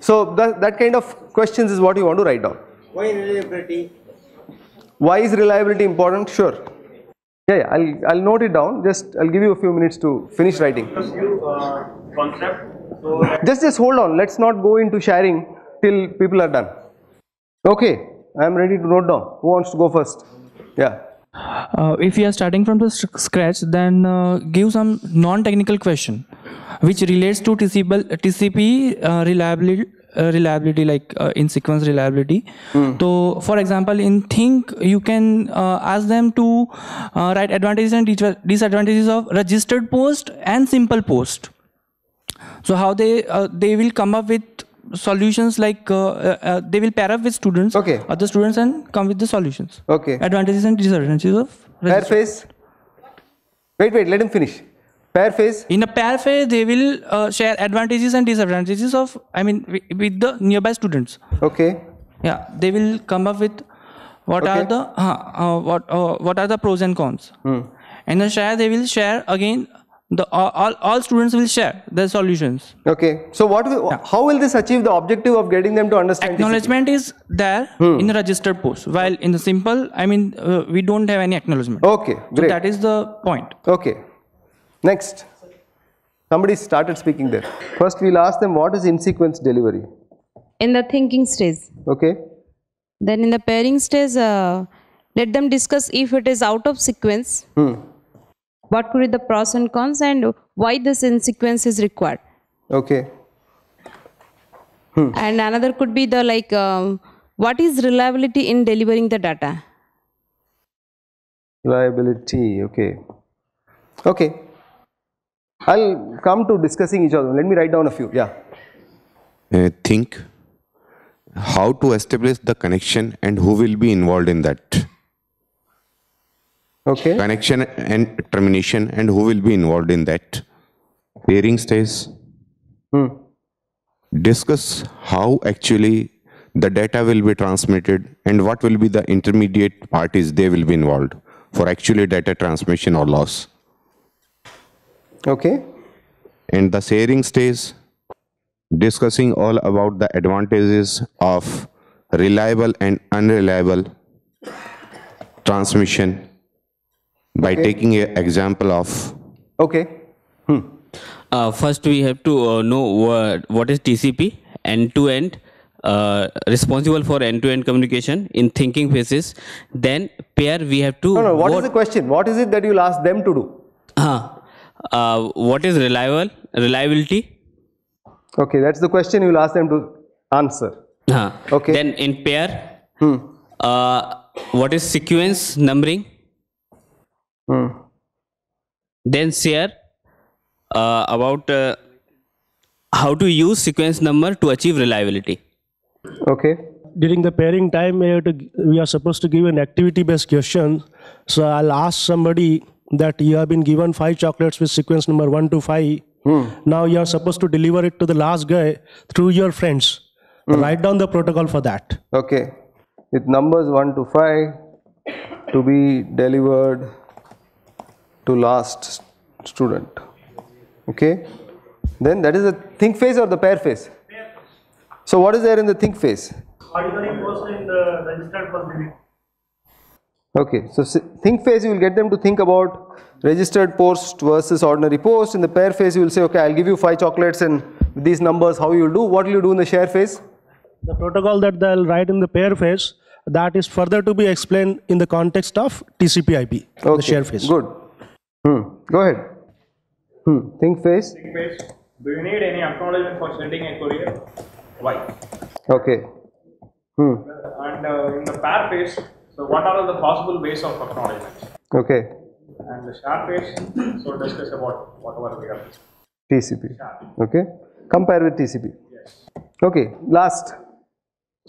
So that, that kind of questions is what you want to write down. Why reliability? Why is reliability important? Sure. Yeah, yeah I'll, I'll note it down. Just I'll give you a few minutes to finish writing. Because you uh, concept. So Just just hold on. Let's not go into sharing till people are done. Okay, I am ready to note down. Who wants to go first? Yeah. Uh, if you are starting from the scratch, then uh, give some non-technical question which relates to TCP, TCP uh, reliability, uh, reliability like uh, in sequence reliability. So, for example, in Think, you can uh, ask them to uh, write advantages and disadvantages of registered post and simple post. So, how they uh, they will come up with solutions like uh, uh, uh, they will pair up with students, okay. other students, and come with the solutions. Okay. Advantages and disadvantages of Pair phase. Wait, wait, let him finish. Pair phase. In a pair phase, they will uh, share advantages and disadvantages of, I mean, with the nearby students. Okay. Yeah, they will come up with what are the uh, uh, what uh, what are the pros and cons. Hmm. And the share, they will share again. The all, all, all students will share their solutions. Okay. So what? Will, How will this achieve the objective of getting them to understand? Acknowledgement is there Hmm. in the registered post, while in the simple, I mean, uh, we don't have any acknowledgement. Okay, So great. that is the point. Okay. Next. Somebody started speaking there. First, we'll ask them what is in sequence delivery. In the thinking stage. Okay. Then in the pairing stage, uh, let them discuss if it is out of sequence, Hmm. What could be the pros and cons, and why this in sequence is required. Okay. And another could be the like, um, what is reliability in delivering the data? Reliability. Okay. Okay. I'll come to discussing each of them. Let me write down a few. Yeah. Uh, think how to establish the connection and who will be involved in that. Okay. Connection and termination and who will be involved in that. Pairing stage. Hmm. Discuss how actually the data will be transmitted and what will be the intermediate parties they will be involved for actually data transmission or loss. Okay. And the sharing stage, discussing all about the advantages of reliable and unreliable transmission by Okay. taking an example of Okay. Uh, first, we have to uh, know what, what is TCP, end-to-end, uh, responsible for end-to-end communication in thinking phases. Then pair, we have to. No, no. What is the question? What is it that you'll ask them to do? Uh, uh, what is reliable? Reliability. Okay, that's the question you'll ask them to answer. Uh, Okay. Then in pair, Hmm. uh, what is sequence numbering? Hmm. Then share uh, about uh, how to use sequence number to achieve reliability. Okay. during the pairing time we, to, we are supposed to give an activity based question so i'll ask somebody that you have been given five chocolates with sequence number 1 to 5 now you are supposed to deliver it to the last guy through your friends write down the protocol for that Okay. With numbers 1 to 5 to be delivered to last student. Okay. Then that is the think phase or the pair phase? So what is there in the think phase? Ordinary post in the registered post delete. Okay, so think phase you will get them to think about registered post versus ordinary post. In the pair phase you will say, okay, I'll give you five chocolates and these numbers, how you will do? What will you do in the share phase? the protocol that they'll write in the pair phase that is further to be explained in the context of tcp ip the share phase Good. Hmm. Go ahead. Hmm. Think phase. Think phase. Do you need any acknowledgement for sending a courier? Why? Okay. Hmm. And uh, in the pair phase, so what are the possible ways of acknowledgement? Okay. And the share phase, so discuss about whatever we have. TCP. Okay. Compare with TCP. Yes. Okay. Last.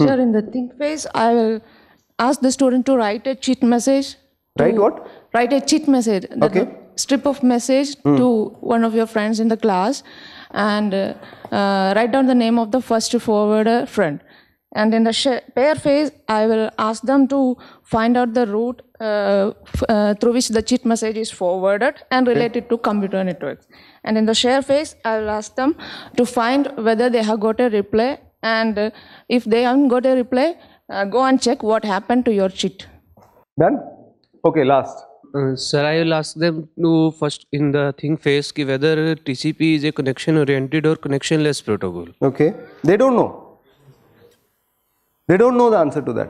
Sir, in the think phase, I will ask the student to write a cheat message. Write what? Write a cheat message. that Okay. Strip of message Hmm. to one of your friends in the class and uh, uh, write down the name of the first forwarder friend. And in the sh- pair phase, I will ask them to find out the route uh, f- uh, through which the cheat message is forwarded and relate it to computer networks. And in the share phase, I will ask them to find whether they have got a reply and uh, if they haven't got a reply, uh, go and check what happened to your cheat. Done? Okay, last. Sir I last ask them to first in the think phase की whether T C P is a connection oriented और connectionless protocol okay they don't know they don't know the answer to that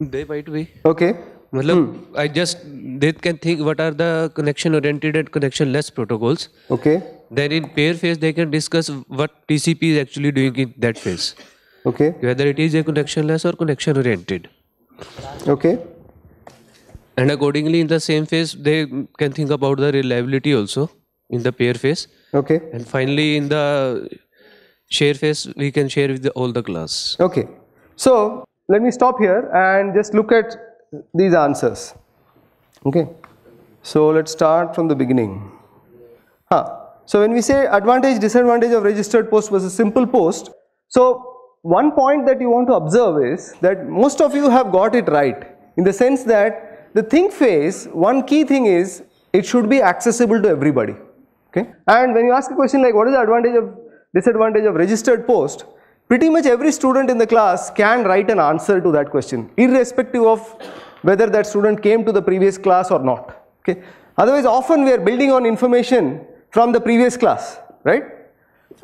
they wait we okay मतलब I just they can think what are the connection oriented and connectionless protocols okay then in pair phase they can discuss what TCP is actually doing in that phase okay whether it is a connectionless और connection oriented okay. And accordingly in the same phase they can think about the reliability also in the pair phase. Okay. And finally in the share phase we can share with the, all the class. Okay. So let me stop here and just look at these answers. Okay. So let's start from the beginning. Huh. So when we say advantage, disadvantage of registered post versus simple post, so one point that you want to observe is that most of you have got it right in the sense that the think phase, one key thing is it should be accessible to everybody. Okay. And when you ask a question like what is the advantage of disadvantage of registered post, pretty much every student in the class can write an answer to that question irrespective of whether that student came to the previous class or not. Okay. Otherwise often we are building on information from the previous class, right?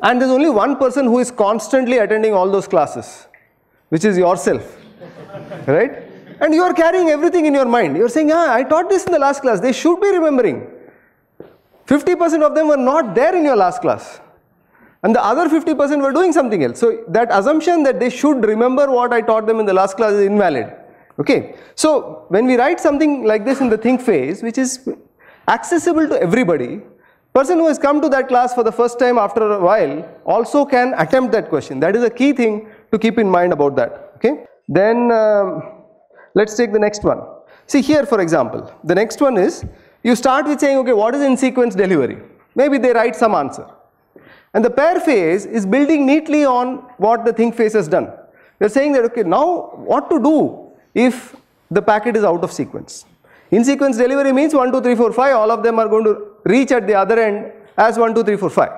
And there's only one person who is constantly attending all those classes. which is yourself, right? And you are carrying everything in your mind. You're saying, ah, I taught this in the last class. They should be remembering. 50% of them were not there in your last class. And the other 50% were doing something else. So that assumption that they should remember what I taught them in the last class is invalid. Okay. So when we write something like this in the think phase, which is accessible to everybody, person who has come to that class for the first time after a while also can attempt that question. That is a key thing to keep in mind about that. Okay. Then um, let's take the next one. See here for example, the next one is you start with saying okay what is in sequence delivery. Maybe they write some answer. And the pair phase is building neatly on what the think phase has done. You're saying that okay now what to do if the packet is out of sequence. In sequence delivery means 1, 2, 3, 4, 5 all of them are going to reach at the other end as 1, 2, 3, 4, 5.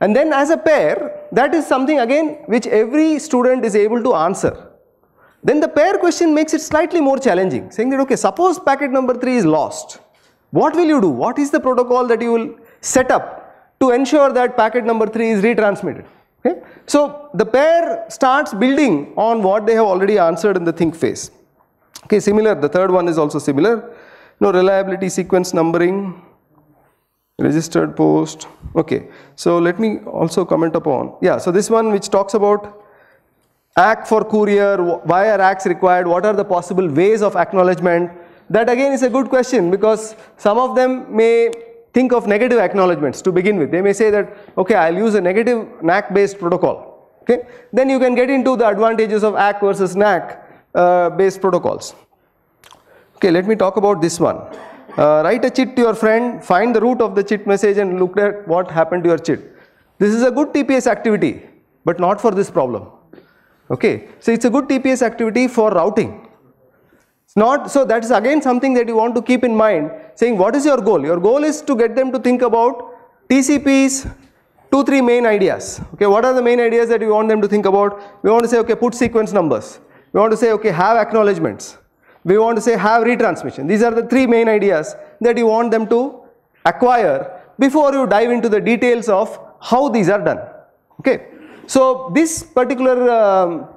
And then as a pair that is something again which every student is able to answer. Then the pair question makes it slightly more challenging saying that okay suppose packet number 3 is lost. What will you do? What is the protocol that you will set up to ensure that packet number 3 is retransmitted? Okay. So the pair starts building on what they have already answered in the think phase. Okay, similar, the third one is also similar. No reliability sequence numbering, registered post. Okay, so let me also comment upon. Yeah, so this one which talks about ACK for courier, why are ACKs required, what are the possible ways of acknowledgement. That again is a good question because some of them may think of negative acknowledgements to begin with. They may say that, okay, I'll use a negative NACK based protocol. Okay, then you can get into the advantages of ACK versus NACK uh, based protocols. Okay, let me talk about this one. Uh, write a chit to your friend, find the root of the chit message and look at what happened to your chit. This is a good TPS activity, but not for this problem. Okay, so it's a good TPS activity for routing. It's not, so that is again something that you want to keep in mind saying what is your goal? Your goal is to get them to think about TCP's two, three main ideas. Okay, what are the main ideas that you want them to think about? We want to say, okay, put sequence numbers. We want to say, okay, have acknowledgements. We want to say, have retransmission. These are the three main ideas that you want them to acquire before you dive into the details of how these are done. Okay. So this particular um,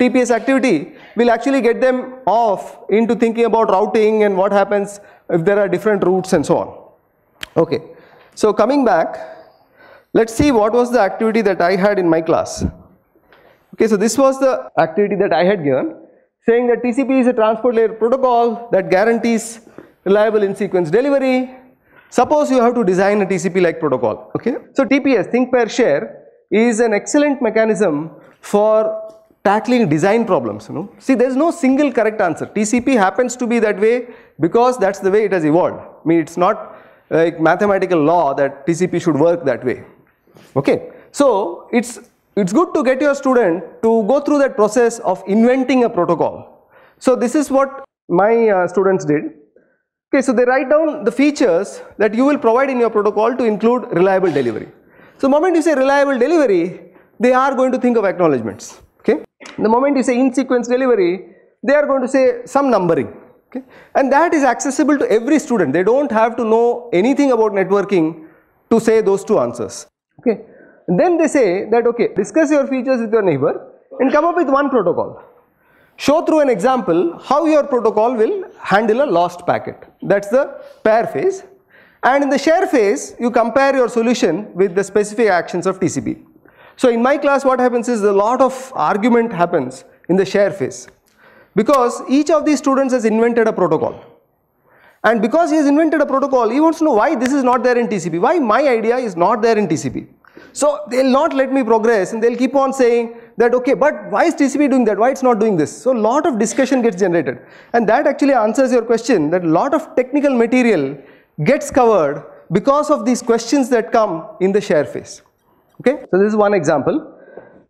TPS activity will actually get them off into thinking about routing and what happens if there are different routes and so on. Okay. So coming back, let's see what was the activity that I had in my class. Okay, so this was the activity that I had given saying that TCP is a transport layer protocol that guarantees reliable in sequence delivery. Suppose you have to design a TCP like protocol. Okay, so TPS, think pair share, is an excellent mechanism for tackling design problems. You know, see, there is no single correct answer. TCP happens to be that way because that's the way it has evolved. I mean, it's not like mathematical law that TCP should work that way. Okay, so it's it's good to get your student to go through that process of inventing a protocol. So this is what my uh, students did. Okay, so they write down the features that you will provide in your protocol to include reliable delivery. So moment you say reliable delivery, they are going to think of acknowledgements. Okay, the moment you say in sequence delivery, they are going to say some numbering. Okay, and that is accessible to every student. They don't have to know anything about networking to say those two answers. Okay, and then they say that okay, discuss your features with your neighbor and come up with one protocol. Show through an example how your protocol will handle a lost packet. That's the pair phase. And in the share phase, you compare your solution with the specific actions of TCP. So in my class, what happens is a lot of argument happens in the share phase because each of these students has invented a protocol. And because he has invented a protocol, he wants to know why this is not there in TCP, why my idea is not there in TCP. So they'll not let me progress and they'll keep on saying that okay but why is TCP doing that, why it's not doing this. So a lot of discussion gets generated and that actually answers your question that a lot of technical material gets covered because of these questions that come in the share phase. Okay, so this is one example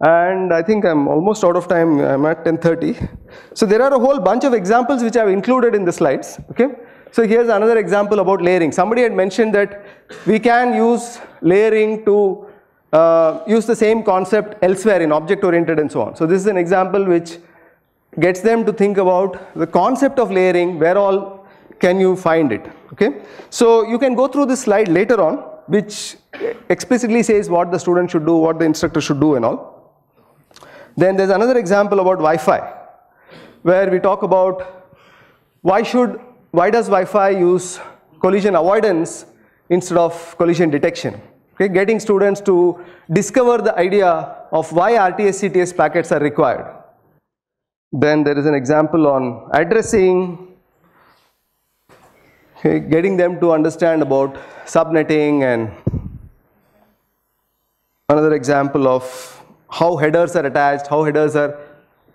and I think I'm almost out of time, I'm at 10.30. So there are a whole bunch of examples which I've included in the slides, okay. So here's another example about layering. Somebody had mentioned that we can use layering to uh, use the same concept elsewhere in object oriented and so on. So this is an example which gets them to think about the concept of layering, where all can you find it, okay. So you can go through this slide later on which explicitly says what the student should do, what the instructor should do and all. Then there's another example about Wi-Fi, where we talk about why should, why does Wi-Fi use collision avoidance instead of collision detection? Okay, getting students to discover the idea of why RTS CTS packets are required. Then there is an example on addressing, getting them to understand about subnetting and another example of how headers are attached, how headers are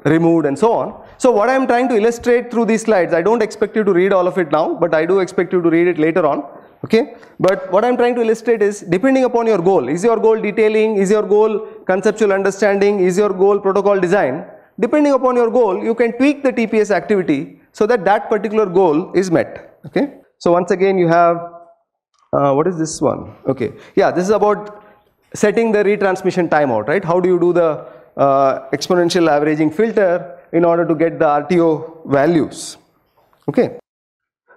removed and so on. So what I am trying to illustrate through these slides, I don't expect you to read all of it now, but I do expect you to read it later on. Okay, but what I am trying to illustrate is depending upon your goal, is your goal detailing, is your goal conceptual understanding, is your goal protocol design, depending upon your goal, you can tweak the TPS activity so that that particular goal is met. Okay, so once again you have, uh, what is this one? Okay, yeah, this is about setting the retransmission timeout, right? How do you do the uh, exponential averaging filter in order to get the RTO values? Okay.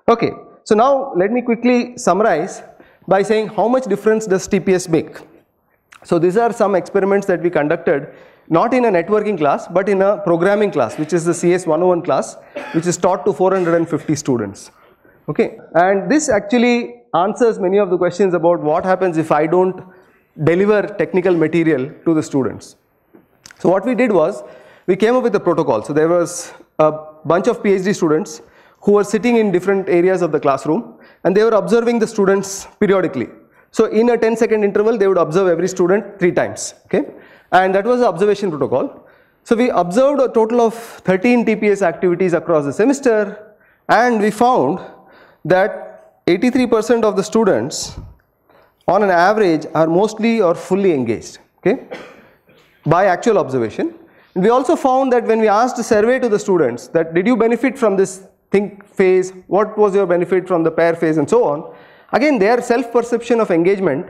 Okay. So now let me quickly summarize by saying how much difference does TPS make. So these are some experiments that we conducted not in a networking class but in a programming class which is the CS 101 class which is taught to 450 students. Okay. And this actually answers many of the questions about what happens if I don't deliver technical material to the students. So what we did was we came up with a protocol. So there was a bunch of PhD students who were sitting in different areas of the classroom and they were observing the students periodically. So in a 10 second interval they would observe every student three times okay and that was the observation protocol. So we observed a total of 13 TPS activities across the semester and we found that 83% of the students on an average are mostly or fully engaged okay by actual observation. And we also found that when we asked a survey to the students that did you benefit from this think phase, what was your benefit from the pair phase and so on, again their self-perception of engagement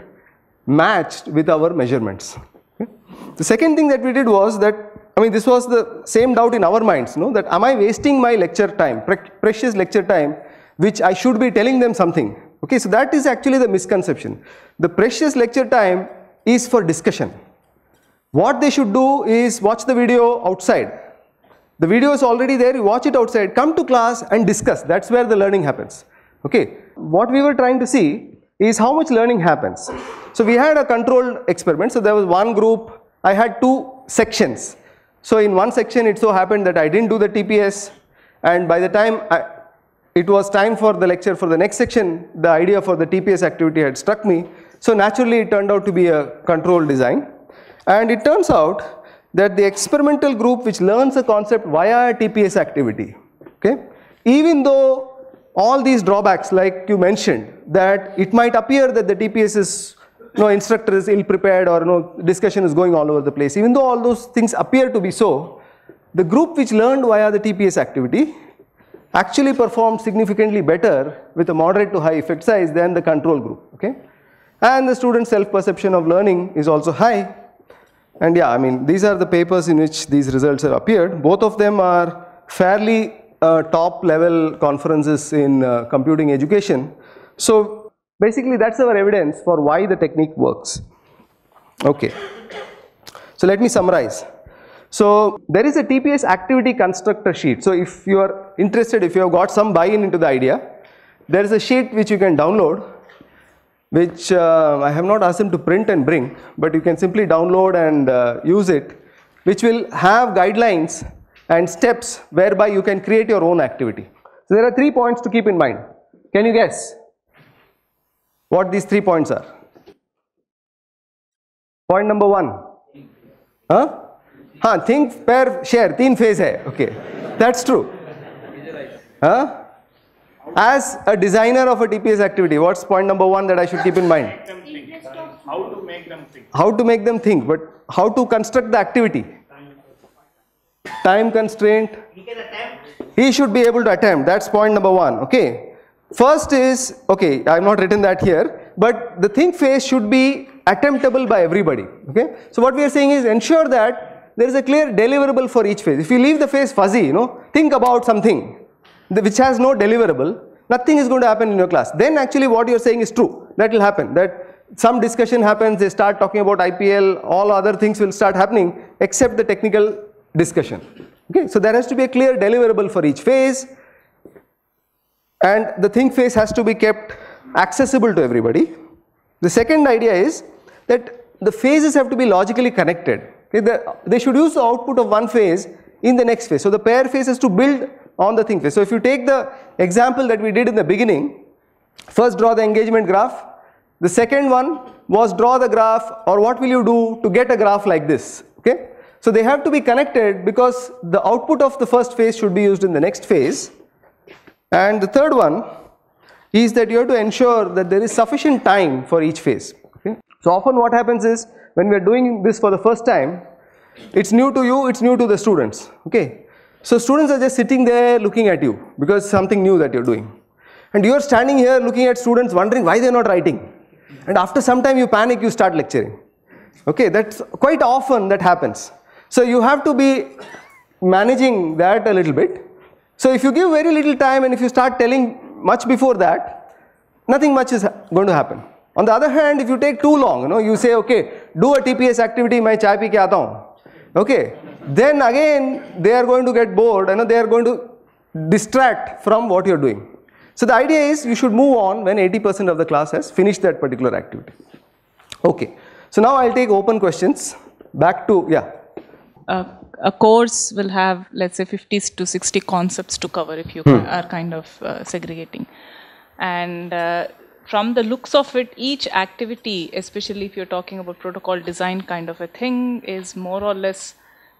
matched with our measurements. Okay. The second thing that we did was that, I mean this was the same doubt in our minds, no? that am I wasting my lecture time, pre precious lecture time which I should be telling them something. Okay, so that is actually the misconception. The precious lecture time is for discussion. What they should do is watch the video outside. The video is already there, you watch it outside, come to class and discuss. That's where the learning happens. Okay, what we were trying to see is how much learning happens. So we had a controlled experiment. So there was one group, I had two sections. So in one section it so happened that I didn't do the TPS and by the time I, it was time for the lecture for the next section, the idea for the TPS activity had struck me. So naturally it turned out to be a controlled design. And it turns out that the experimental group which learns a concept via a TPS activity, okay, even though all these drawbacks like you mentioned that it might appear that the TPS is no instructor is ill prepared or no discussion is going all over the place even though all those things appear to be so the group which learned via the TPS activity actually performed significantly better with a moderate to high effect size than the control group okay and the student self perception of learning is also high and yeah, I mean, these are the papers in which these results have appeared. Both of them are fairly uh, top level conferences in uh, computing education. So basically that's our evidence for why the technique works. Okay. So let me summarize. So there is a TPS activity constructor sheet. So if you are interested, if you have got some buy-in into the idea, there is a sheet which you can download which uh, I have not asked him to print and bring, but you can simply download and uh, use it, which will have guidelines and steps whereby you can create your own activity. So there are three points to keep in mind. Can you guess what these three points are? Point number one. Huh? हाँ think pair share तीन phase है okay that's true as a designer of a TPS activity what's point number one that I should keep in mind how to make them think but how to construct the activity time constraint he should be able to attempt that's point number one okay first is okay I am not return that here but the think phase should be attemptable bye everybody okay so what we are seeing is ensure that there is a clear deliverable for each phase. If you leave the phase fuzzy, you know, think about something which has no deliverable, nothing is going to happen in your class. Then actually what you are saying is true. That will happen. That some discussion happens, they start talking about IPL, all other things will start happening except the technical discussion. Okay, so there has to be a clear deliverable for each phase and the think phase has to be kept accessible to everybody. The second idea is that the phases have to be logically connected. Okay, the, they should use the output of one phase in the next phase. So the pair phase has to build on the thing phase. So if you take the example that we did in the beginning, first draw the engagement graph. The second one was draw the graph or what will you do to get a graph like this. Okay. So they have to be connected because the output of the first phase should be used in the next phase. And the third one is that you have to ensure that there is sufficient time for each phase. Okay. So often what happens is when we are doing this for the first time, it's new to you, it's new to the students. Okay. So students are just sitting there looking at you because something new that you're doing. And you are standing here looking at students wondering why they're not writing. And after some time you panic, you start lecturing. Okay, that's quite often that happens. So you have to be managing that a little bit. So if you give very little time and if you start telling much before that, nothing much is going to happen. On the other hand, if you take too long, you know, you say, okay, do a TPS activity, मैं चाय P के आता हूँ. Okay, then again they are going to get bored and they are going to distract from what you're doing. So the idea is you should move on when 80% of the class has finished that particular activity. Okay, so now I'll take open questions. Back to, yeah. Uh, a course will have, let's say, 50 to 60 concepts to cover if you Hmm. are kind of uh, segregating. And uh, from the looks of it, each activity, especially if you're talking about protocol design kind of a thing, is more or less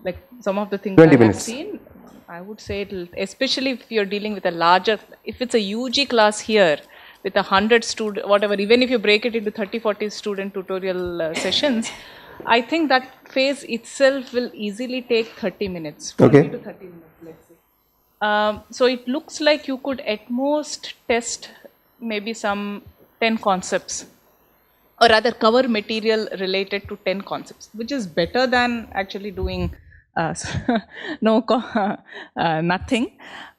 like some of the things 20 I have seen. I would say it'll, especially if you're dealing with a larger, if it's a UG class here with a hundred student, whatever, even if you break it into 30, 40 student tutorial uh, sessions, I think that phase itself will easily take 30 minutes, 40 Okay. to 30 minutes, let's say. Um, so it looks like you could at most test maybe some 10 concepts or rather cover material related to 10 concepts, which is better than actually doing uh, no co- uh, nothing.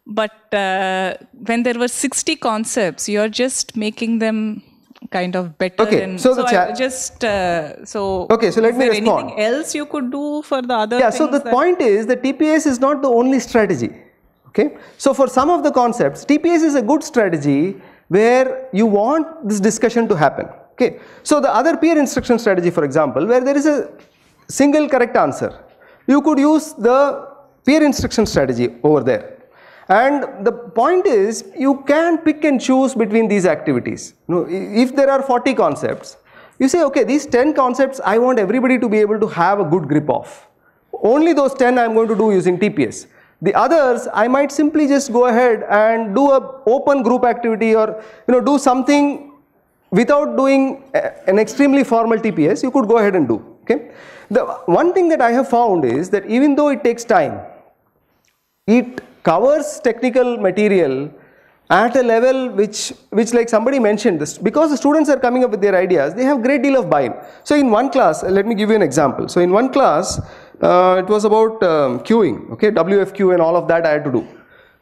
But uh, when there were 60 concepts, you're just making them kind of better. Okay, and so the I just uh, so. Okay, so let is me there respond. Anything else you could do for the other? Yeah, so the point is the TPS is not the only strategy. Okay, so for some of the concepts, TPS is a good strategy where you want this discussion to happen. Okay, so the other peer instruction strategy, for example, where there is a single correct answer, you could use the peer instruction strategy over there. And the point is, you can pick and choose between these activities. You know, if there are 40 concepts, you say, okay, these 10 concepts, I want everybody to be able to have a good grip of. Only those 10 I'm going to do using TPS. The others, I might simply just go ahead and do a open group activity or you know do something without doing an extremely formal TPS. You could go ahead and do. Okay. The one thing that I have found is that even though it takes time, it covers technical material at a level which which like somebody mentioned this because the students are coming up with their ideas they have great deal of buy-in so in one class let me give you an example so in one class it was about um, queuing okay? WFQ and all of that i had to do.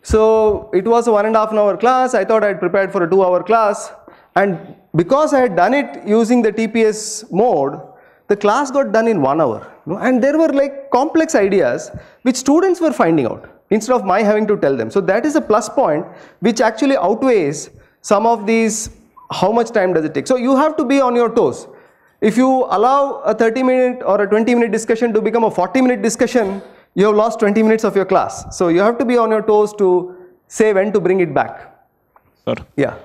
So it was a one and a half hour class. I thought i had prepared for a two hour class. And because i had done it using the tps mode the class got done in one hour you know, and there were like complex ideas which students were finding out instead of my having to tell them. So that is a plus point which actually outweighs some of these how much time does it take? So you have to be on your toes if you allow a 30 minute or a 20 minute discussion to become a 40 minute discussion you have lost 20 minutes of your class so you have to be on your toes to say when to bring it back Sir, yeah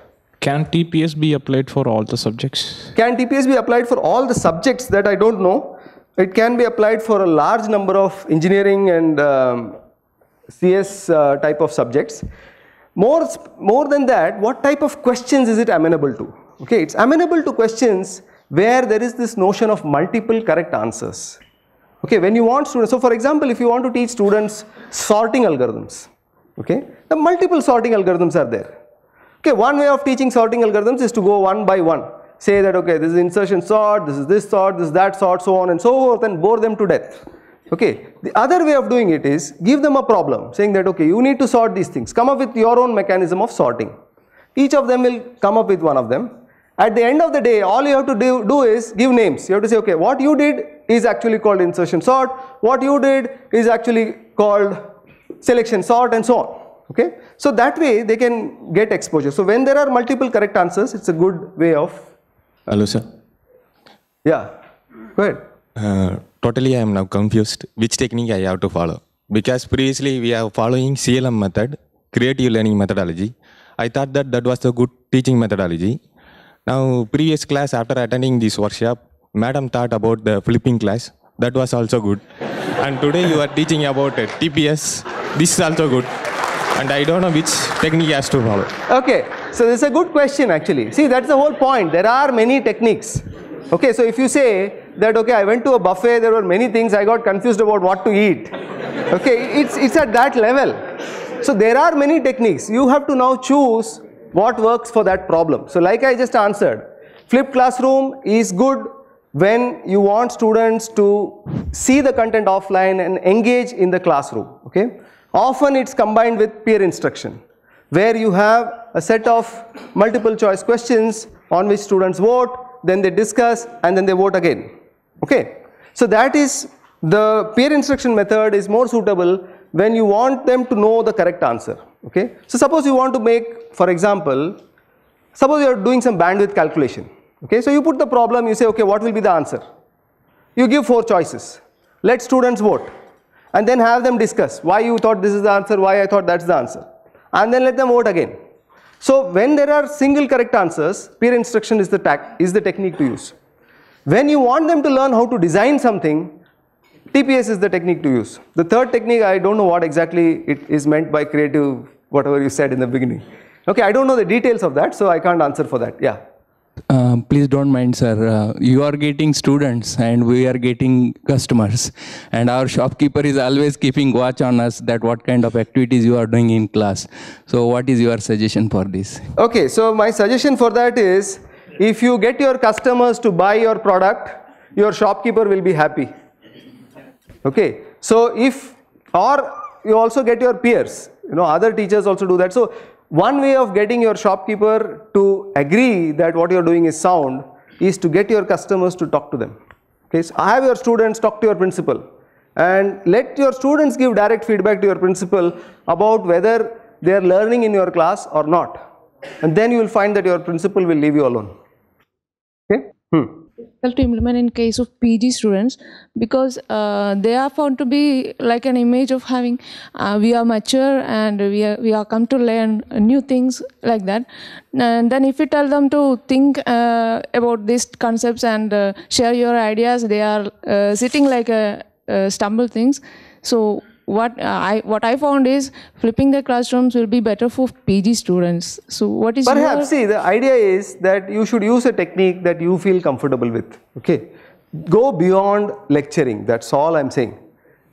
can TPS be applied for all the subjects? Can TPS be applied for all the subjects that I don't know? It can be applied for a large number of engineering and um, CS uh, type of subjects. More, more than that, what type of questions is it amenable to? Okay, it's amenable to questions where there is this notion of multiple correct answers. Okay, when you want students, so for example, if you want to teach students sorting algorithms, okay, the multiple sorting algorithms are there. Okay, one way of teaching sorting algorithms is to go one by one. Say that, okay, this is insertion sort, this is this sort, this is that sort, so on and so forth, and bore them to death. Okay, the other way of doing it is give them a problem, saying that, okay, you need to sort these things. Come up with your own mechanism of sorting. Each of them will come up with one of them. At the end of the day, all you have to do, do is give names. You have to say, okay, what you did is actually called insertion sort, what you did is actually called selection sort and so on. Okay, so that way they can get exposure. So when there are multiple correct answers, it's a good way of. Hello, sir. Yeah, go ahead. Uh, totally, I am now confused. Which technique I have to follow? Because previously we are following CLM method, creative learning methodology. I thought that that was a good teaching methodology. Now, previous class after attending this workshop, madam thought about the flipping class. That was also good. And today you are teaching about uh, TPS. This is also good. And I don't know which technique has to follow. Okay, so this is a good question actually. See, that's the whole point. There are many techniques. Okay, so if you say that, okay, I went to a buffet, there were many things, I got confused about what to eat. Okay, it's, it's at that level. So there are many techniques. You have to now choose what works for that problem. So like I just answered, flipped classroom is good when you want students to see the content offline and engage in the classroom. Okay, often it's combined with peer instruction where you have a set of multiple choice questions on which students vote, then they discuss and then they vote again. Okay, so that is the peer instruction method is more suitable when you want them to know the correct answer. Okay, so suppose you want to make, for example, suppose you are doing some bandwidth calculation. Okay, so you put the problem, you say, okay, what will be the answer? You give four choices. Let students vote and then have them discuss why you thought this is the answer, why I thought that's the answer. And then let them vote again. So when there are single correct answers, peer instruction is the, is the technique to use. When you want them to learn how to design something, TPS is the technique to use. The third technique, I don't know what exactly it is meant by creative, whatever you said in the beginning. Okay, I don't know the details of that, so I can't answer for that. Yeah. Uh, please don't mind, sir. Uh, you are getting students and we are getting customers. And our shopkeeper is always keeping watch on us that what kind of activities you are doing in class. So what is your suggestion for this? Okay, so my suggestion for that is if you get your customers to buy your product, your shopkeeper will be happy. Okay, so if or you also get your peers, you know, other teachers also do that. So one way of getting your shopkeeper to agree that what you're doing is sound is to get your customers to talk to them. Okay, so have your students talk to your principal and let your students give direct feedback to your principal about whether they are learning in your class or not. And then you will find that your principal will leave you alone. Okay? Hmm to implement in case of PG students because uh, they are found to be like an image of having uh, we are mature and we are we are come to learn new things like that. And then if you tell them to think uh, about these concepts and uh, share your ideas, they are uh, sitting like a stumble things. So what uh, I what I found is flipping the classrooms will be better for PG students. So what is perhaps see the idea is that you should use a technique that you feel comfortable with. Okay, go beyond lecturing. That's all I'm saying.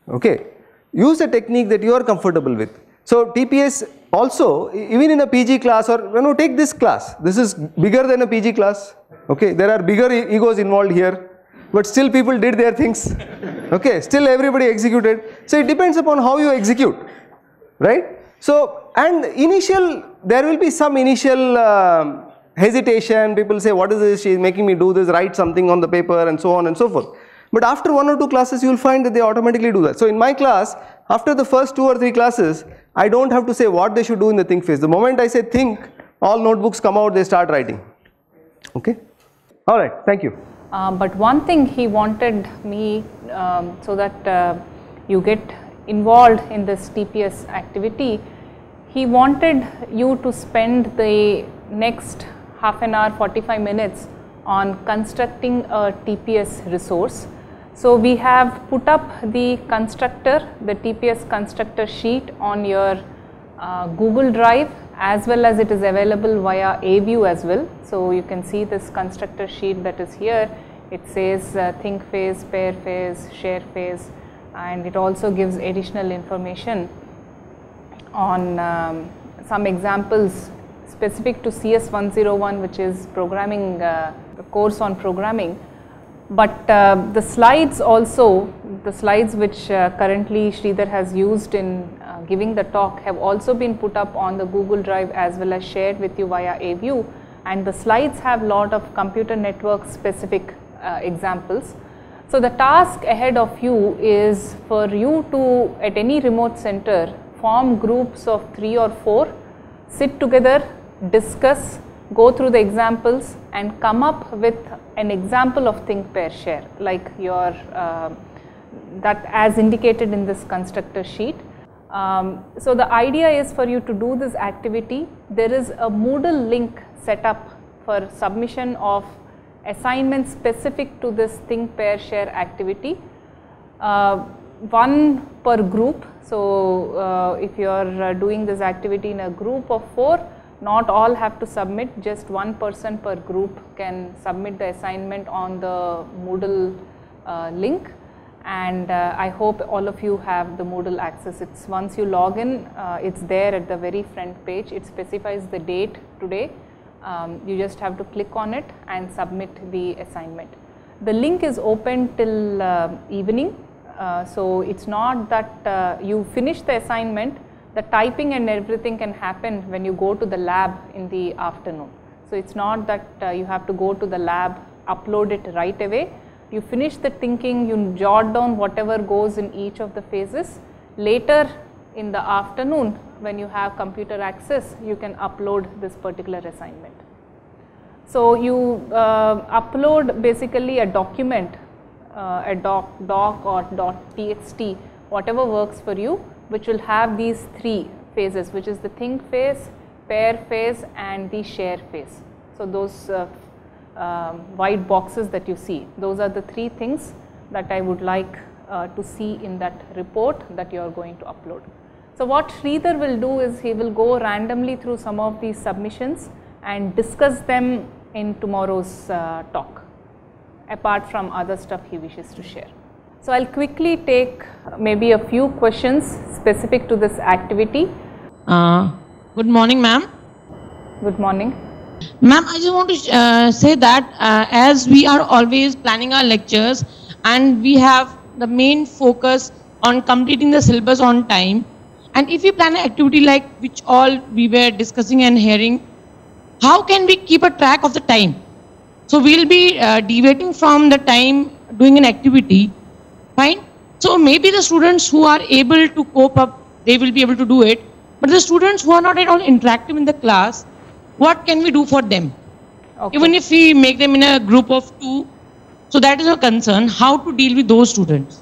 Okay, use a technique that you are comfortable with. So TPS also even in a PG class or you know take this class. This is bigger than a PG class. Okay, there are bigger egos involved here but still people did their things. Okay, still everybody executed. So it depends upon how you execute, right? So, and initial, there will be some initial uh, hesitation. People say, what is this? She is making me do this, write something on the paper and so on and so forth. But after one or two classes, you will find that they automatically do that. So in my class, after the first two or three classes, I don't have to say what they should do in the think phase. The moment I say think, all notebooks come out, they start writing. Okay? All right, thank you. Uh, but one thing he wanted me um, so that uh, you get involved in this TPS activity, he wanted you to spend the next half an hour, 45 minutes on constructing a TPS resource. So we have put up the constructor, the TPS constructor sheet on your uh, Google Drive as well as it is available via AView as well. So you can see this constructor sheet that is here. It says uh, think phase, pair phase, share phase and it also gives additional information on um, some examples specific to CS 101 which is programming, uh, course on programming. But uh, the slides also, the slides which uh, currently Sridhar has used in giving the talk have also been put up on the Google Drive as well as shared with you via AView. and the slides have a lot of computer network specific uh, examples. So the task ahead of you is for you to at any remote center form groups of 3 or 4, sit together, discuss, go through the examples and come up with an example of think pair share like your uh, that as indicated in this constructor sheet. Um, so the idea is for you to do this activity, there is a Moodle link set up for submission of assignments specific to this think pair share activity. Uh, one per group. So uh, if you are uh, doing this activity in a group of four, not all have to submit, just one person per group can submit the assignment on the Moodle uh, link and uh, I hope all of you have the Moodle access. It's once you log in, uh, it's there at the very front page. It specifies the date today. Um, you just have to click on it and submit the assignment. The link is open till uh, evening. Uh, so it's not that uh, you finish the assignment, the typing and everything can happen when you go to the lab in the afternoon. So it's not that uh, you have to go to the lab, upload it right away you finish the thinking, you jot down whatever goes in each of the phases. Later in the afternoon when you have computer access, you can upload this particular assignment. So you uh, upload basically a document, uh, a doc, doc or .txt, whatever works for you, which will have these three phases, which is the think phase, pair phase and the share phase. So those uh, um, white boxes that you see. Those are the three things that I would like uh, to see in that report that you are going to upload. So what Sridhar will do is he will go randomly through some of these submissions and discuss them in tomorrow's uh, talk apart from other stuff he wishes to share. So I'll quickly take maybe a few questions specific to this activity. Uh, good morning ma'am. Good morning. Ma'am, I just want to uh, say that uh, as we are always planning our lectures and we have the main focus on completing the syllabus on time and if we plan an activity like which all we were discussing and hearing, how can we keep a track of the time? So we'll be uh, deviating from the time doing an activity, fine? So maybe the students who are able to cope up, they will be able to do it. But the students who are not at all interactive in the class, what can we do for them? Okay. Even if we make them in a group of two, so that is a concern, how to deal with those students?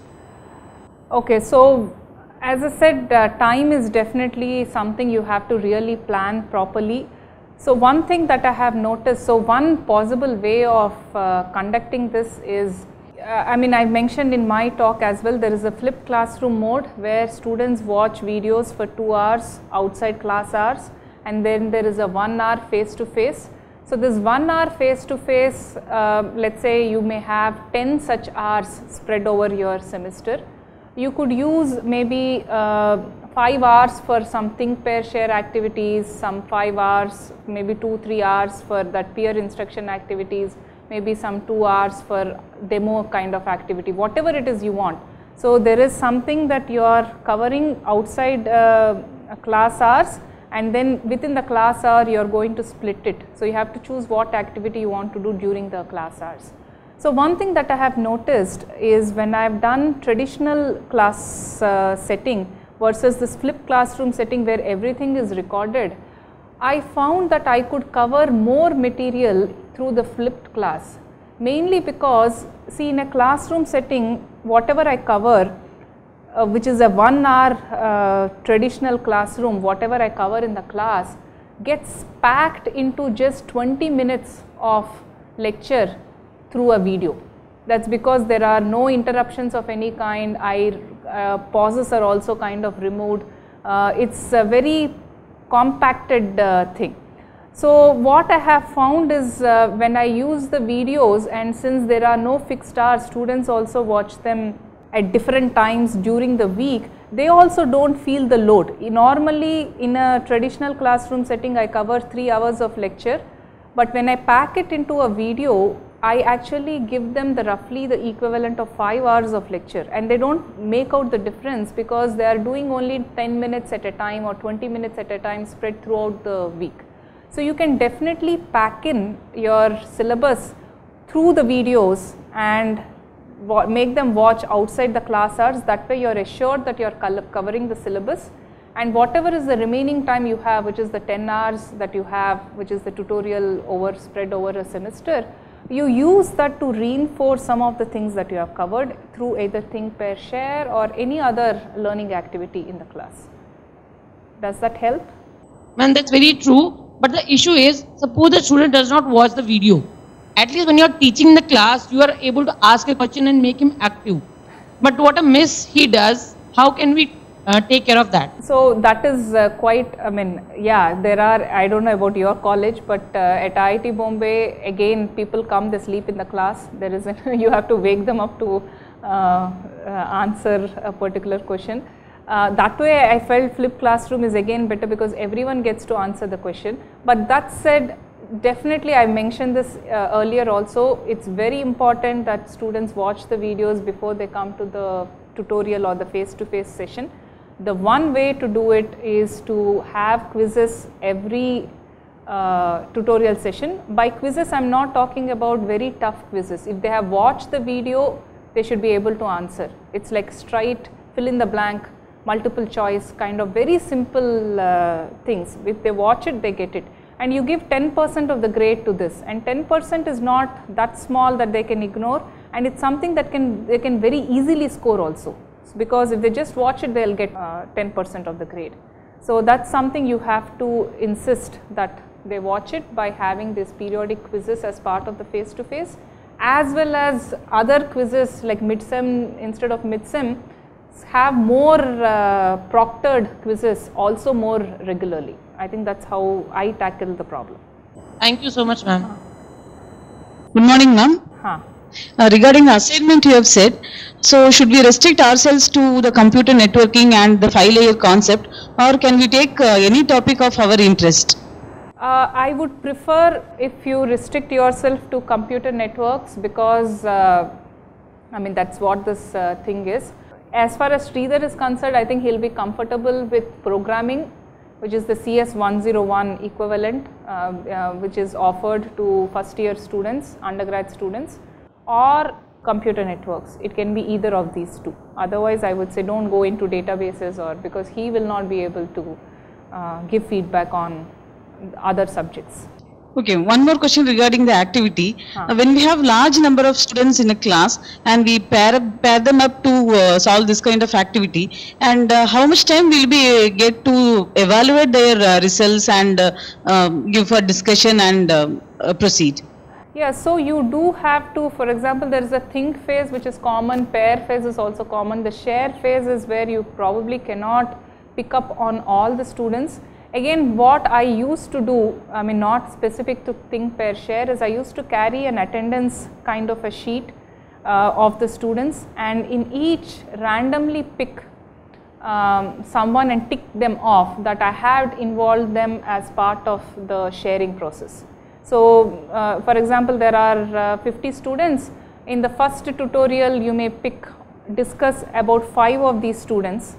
Okay, so as I said, uh, time is definitely something you have to really plan properly. So one thing that I have noticed, so one possible way of uh, conducting this is, uh, I mean I mentioned in my talk as well, there is a flipped classroom mode where students watch videos for 2 hours outside class hours and then there is a 1 hour face to face. So this 1 hour face to face, uh, let's say you may have 10 such hours spread over your semester. You could use maybe uh, 5 hours for some think pair share activities, some 5 hours, maybe 2 3 hours for that peer instruction activities, maybe some 2 hours for demo kind of activity, whatever it is you want. So there is something that you are covering outside uh, class hours and then within the class hour you are going to split it. So you have to choose what activity you want to do during the class hours. So one thing that I have noticed is when I have done traditional class uh, setting versus this flipped classroom setting where everything is recorded, I found that I could cover more material through the flipped class mainly because see in a classroom setting whatever I cover uh, which is a one hour uh, traditional classroom, whatever I cover in the class gets packed into just 20 minutes of lecture through a video. That's because there are no interruptions of any kind, I, uh, pauses are also kind of removed. Uh, it's a very compacted uh, thing. So what I have found is uh, when I use the videos and since there are no fixed hours, students also watch them at different times during the week, they also don't feel the load. Normally in a traditional classroom setting, I cover 3 hours of lecture, but when I pack it into a video, I actually give them the roughly the equivalent of 5 hours of lecture and they don't make out the difference because they are doing only 10 minutes at a time or 20 minutes at a time spread throughout the week. So you can definitely pack in your syllabus through the videos and make them watch outside the class hours. That way you are assured that you are covering the syllabus and whatever is the remaining time you have which is the 10 hours that you have which is the tutorial over spread over a semester, you use that to reinforce some of the things that you have covered through either think, pair, share or any other learning activity in the class. Does that help? Man, that's very true. But the issue is, suppose the student does not watch the video. At least when you are teaching the class, you are able to ask a question and make him active. But what a miss he does, how can we uh, take care of that? So that is uh, quite, I mean, yeah, there are, I don't know about your college, but uh, at IIT Bombay, again, people come, they sleep in the class. There is, you have to wake them up to uh, uh, answer a particular question. Uh, that way I felt flipped classroom is again better because everyone gets to answer the question. But that said, definitely I mentioned this uh, earlier also, it's very important that students watch the videos before they come to the tutorial or the face-to-face session. The one way to do it is to have quizzes every uh, tutorial session. By quizzes, I am not talking about very tough quizzes. If they have watched the video, they should be able to answer. It's like straight, fill in the blank, multiple choice, kind of very simple uh, things. If they watch it, they get it. And you give 10% of the grade to this, and 10% is not that small that they can ignore, and it's something that can they can very easily score also. Because if they just watch it, they'll get 10% of the grade. So that's something you have to insist that they watch it by having these periodic quizzes as part of the face to face as well as other quizzes like midsem instead of midsem have more uh, proctored quizzes also more regularly. I think that's how I tackle the problem. Thank you so much, ma'am. Good morning, ma'am. Huh. Uh, regarding the assignment you have said, so should we restrict ourselves to the computer networking and the five layer concept or can we take uh, any topic of our interest? Uh, I would prefer if you restrict yourself to computer networks because uh, I mean that's what this uh, thing is. As far as Sridhar is concerned, I think he'll be comfortable with programming which is the CS 101 equivalent uh, uh, which is offered to first year students, undergrad students or computer networks. It can be either of these two. Otherwise, I would say don't go into databases or because he will not be able to uh, give feedback on other subjects. Okay, one more question regarding the activity. Uh, when we have large number of students in a class and we pair, pair them up to uh, solve this kind of activity and uh, how much time will we uh, get to evaluate their uh, results and uh, um, give for discussion and proceed? Yeah, so you do have to, for example, there is a think phase which is common, pair phase is also common. The share phase is where you probably cannot pick up on all the students. Again, what I used to do, I mean, not specific to think, pair, share, is I used to carry an attendance kind of a sheet uh, of the students, and in each randomly pick um, someone and tick them off that I had involved them as part of the sharing process. So, uh, for example, there are uh, 50 students. In the first tutorial, you may pick, discuss about five of these students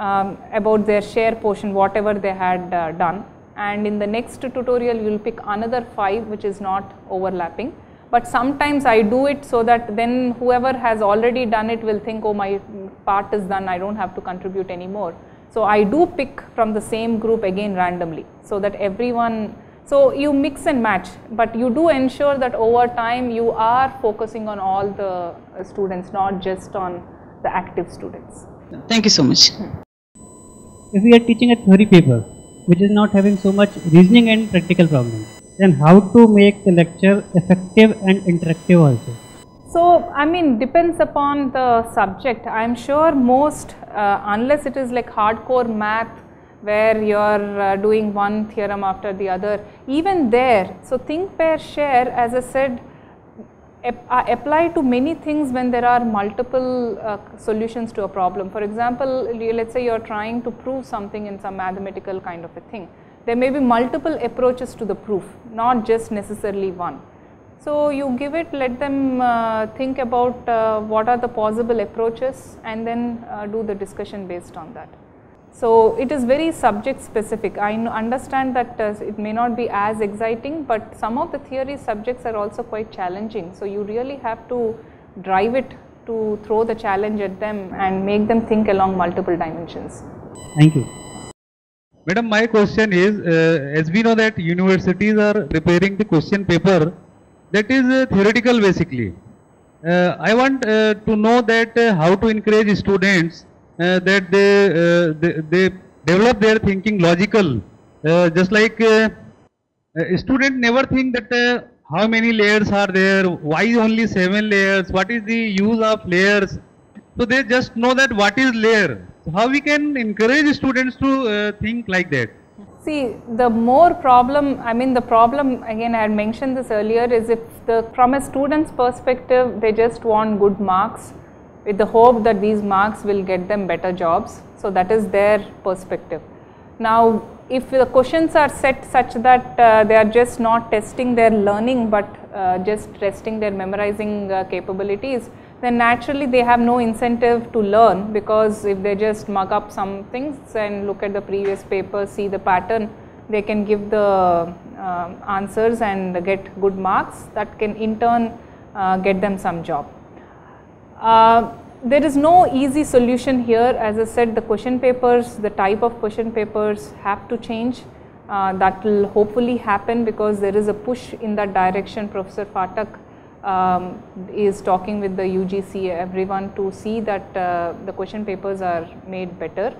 um, about their share portion, whatever they had uh, done. And in the next tutorial, you will pick another five, which is not overlapping. But sometimes I do it so that then whoever has already done it will think, oh, my part is done, I don't have to contribute anymore. So I do pick from the same group again randomly, so that everyone so you mix and match, but you do ensure that over time you are focusing on all the students, not just on the active students. Thank you so much. If we are teaching a theory paper which is not having so much reasoning and practical problems, then how to make the lecture effective and interactive also? So, I mean, depends upon the subject. I am sure most, uh, unless it is like hardcore math where you are uh, doing one theorem after the other, even there, so think, pair, share, as I said, apply to many things when there are multiple uh, solutions to a problem. For example, let's say you are trying to prove something in some mathematical kind of a thing. There may be multiple approaches to the proof, not just necessarily one. So you give it, let them uh, think about uh, what are the possible approaches and then uh, do the discussion based on that. So it is very subject specific. I understand that uh, it may not be as exciting, but some of the theory subjects are also quite challenging. So you really have to drive it to throw the challenge at them and make them think along multiple dimensions. Thank you. Madam, my question is, uh, as we know that universities are preparing the question paper, that is uh, theoretical basically. Uh, I want uh, to know that uh, how to encourage students uh, that they, uh, they, they develop their thinking logical. Uh, just like uh, a student never think that uh, how many layers are there, why only seven layers, what is the use of layers. So they just know that what is layer. So how we can encourage students to uh, think like that? See, the more problem, I mean, the problem again, I had mentioned this earlier, is if the from a student's perspective, they just want good marks with the hope that these marks will get them better jobs. So that is their perspective. Now, if the questions are set such that uh, they are just not testing their learning but uh, just testing their memorizing uh, capabilities, then naturally they have no incentive to learn because if they just mug up some things and look at the previous paper, see the pattern, they can give the uh, answers and get good marks that can in turn uh, get them some job. Uh, there is no easy solution here. As I said, the question papers, the type of question papers have to change. Uh, that will hopefully happen because there is a push in that direction. Professor Phatak um, is talking with the UGC, everyone to see that uh, the question papers are made better.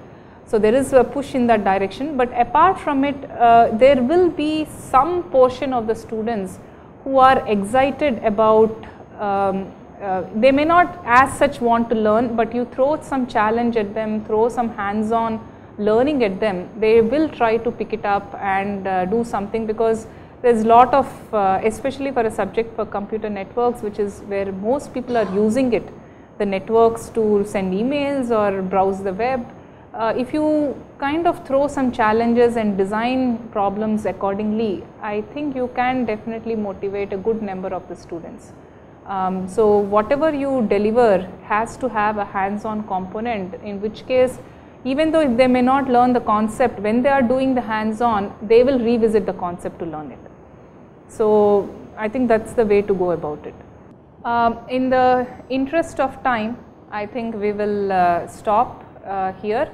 So there is a push in that direction. But apart from it, uh, there will be some portion of the students who are excited about um, uh, they may not as such want to learn, but you throw some challenge at them, throw some hands-on learning at them, they will try to pick it up and uh, do something because there's a lot of, uh, especially for a subject for computer networks, which is where most people are using it, the networks to send emails or browse the web. Uh, if you kind of throw some challenges and design problems accordingly, I think you can definitely motivate a good number of the students. Um, so whatever you deliver has to have a hands-on component in which case even though they may not learn the concept when they are doing the hands-on they will revisit the concept to learn it. So I think that's the way to go about it. Um, in the interest of time I think we will uh, stop uh, here.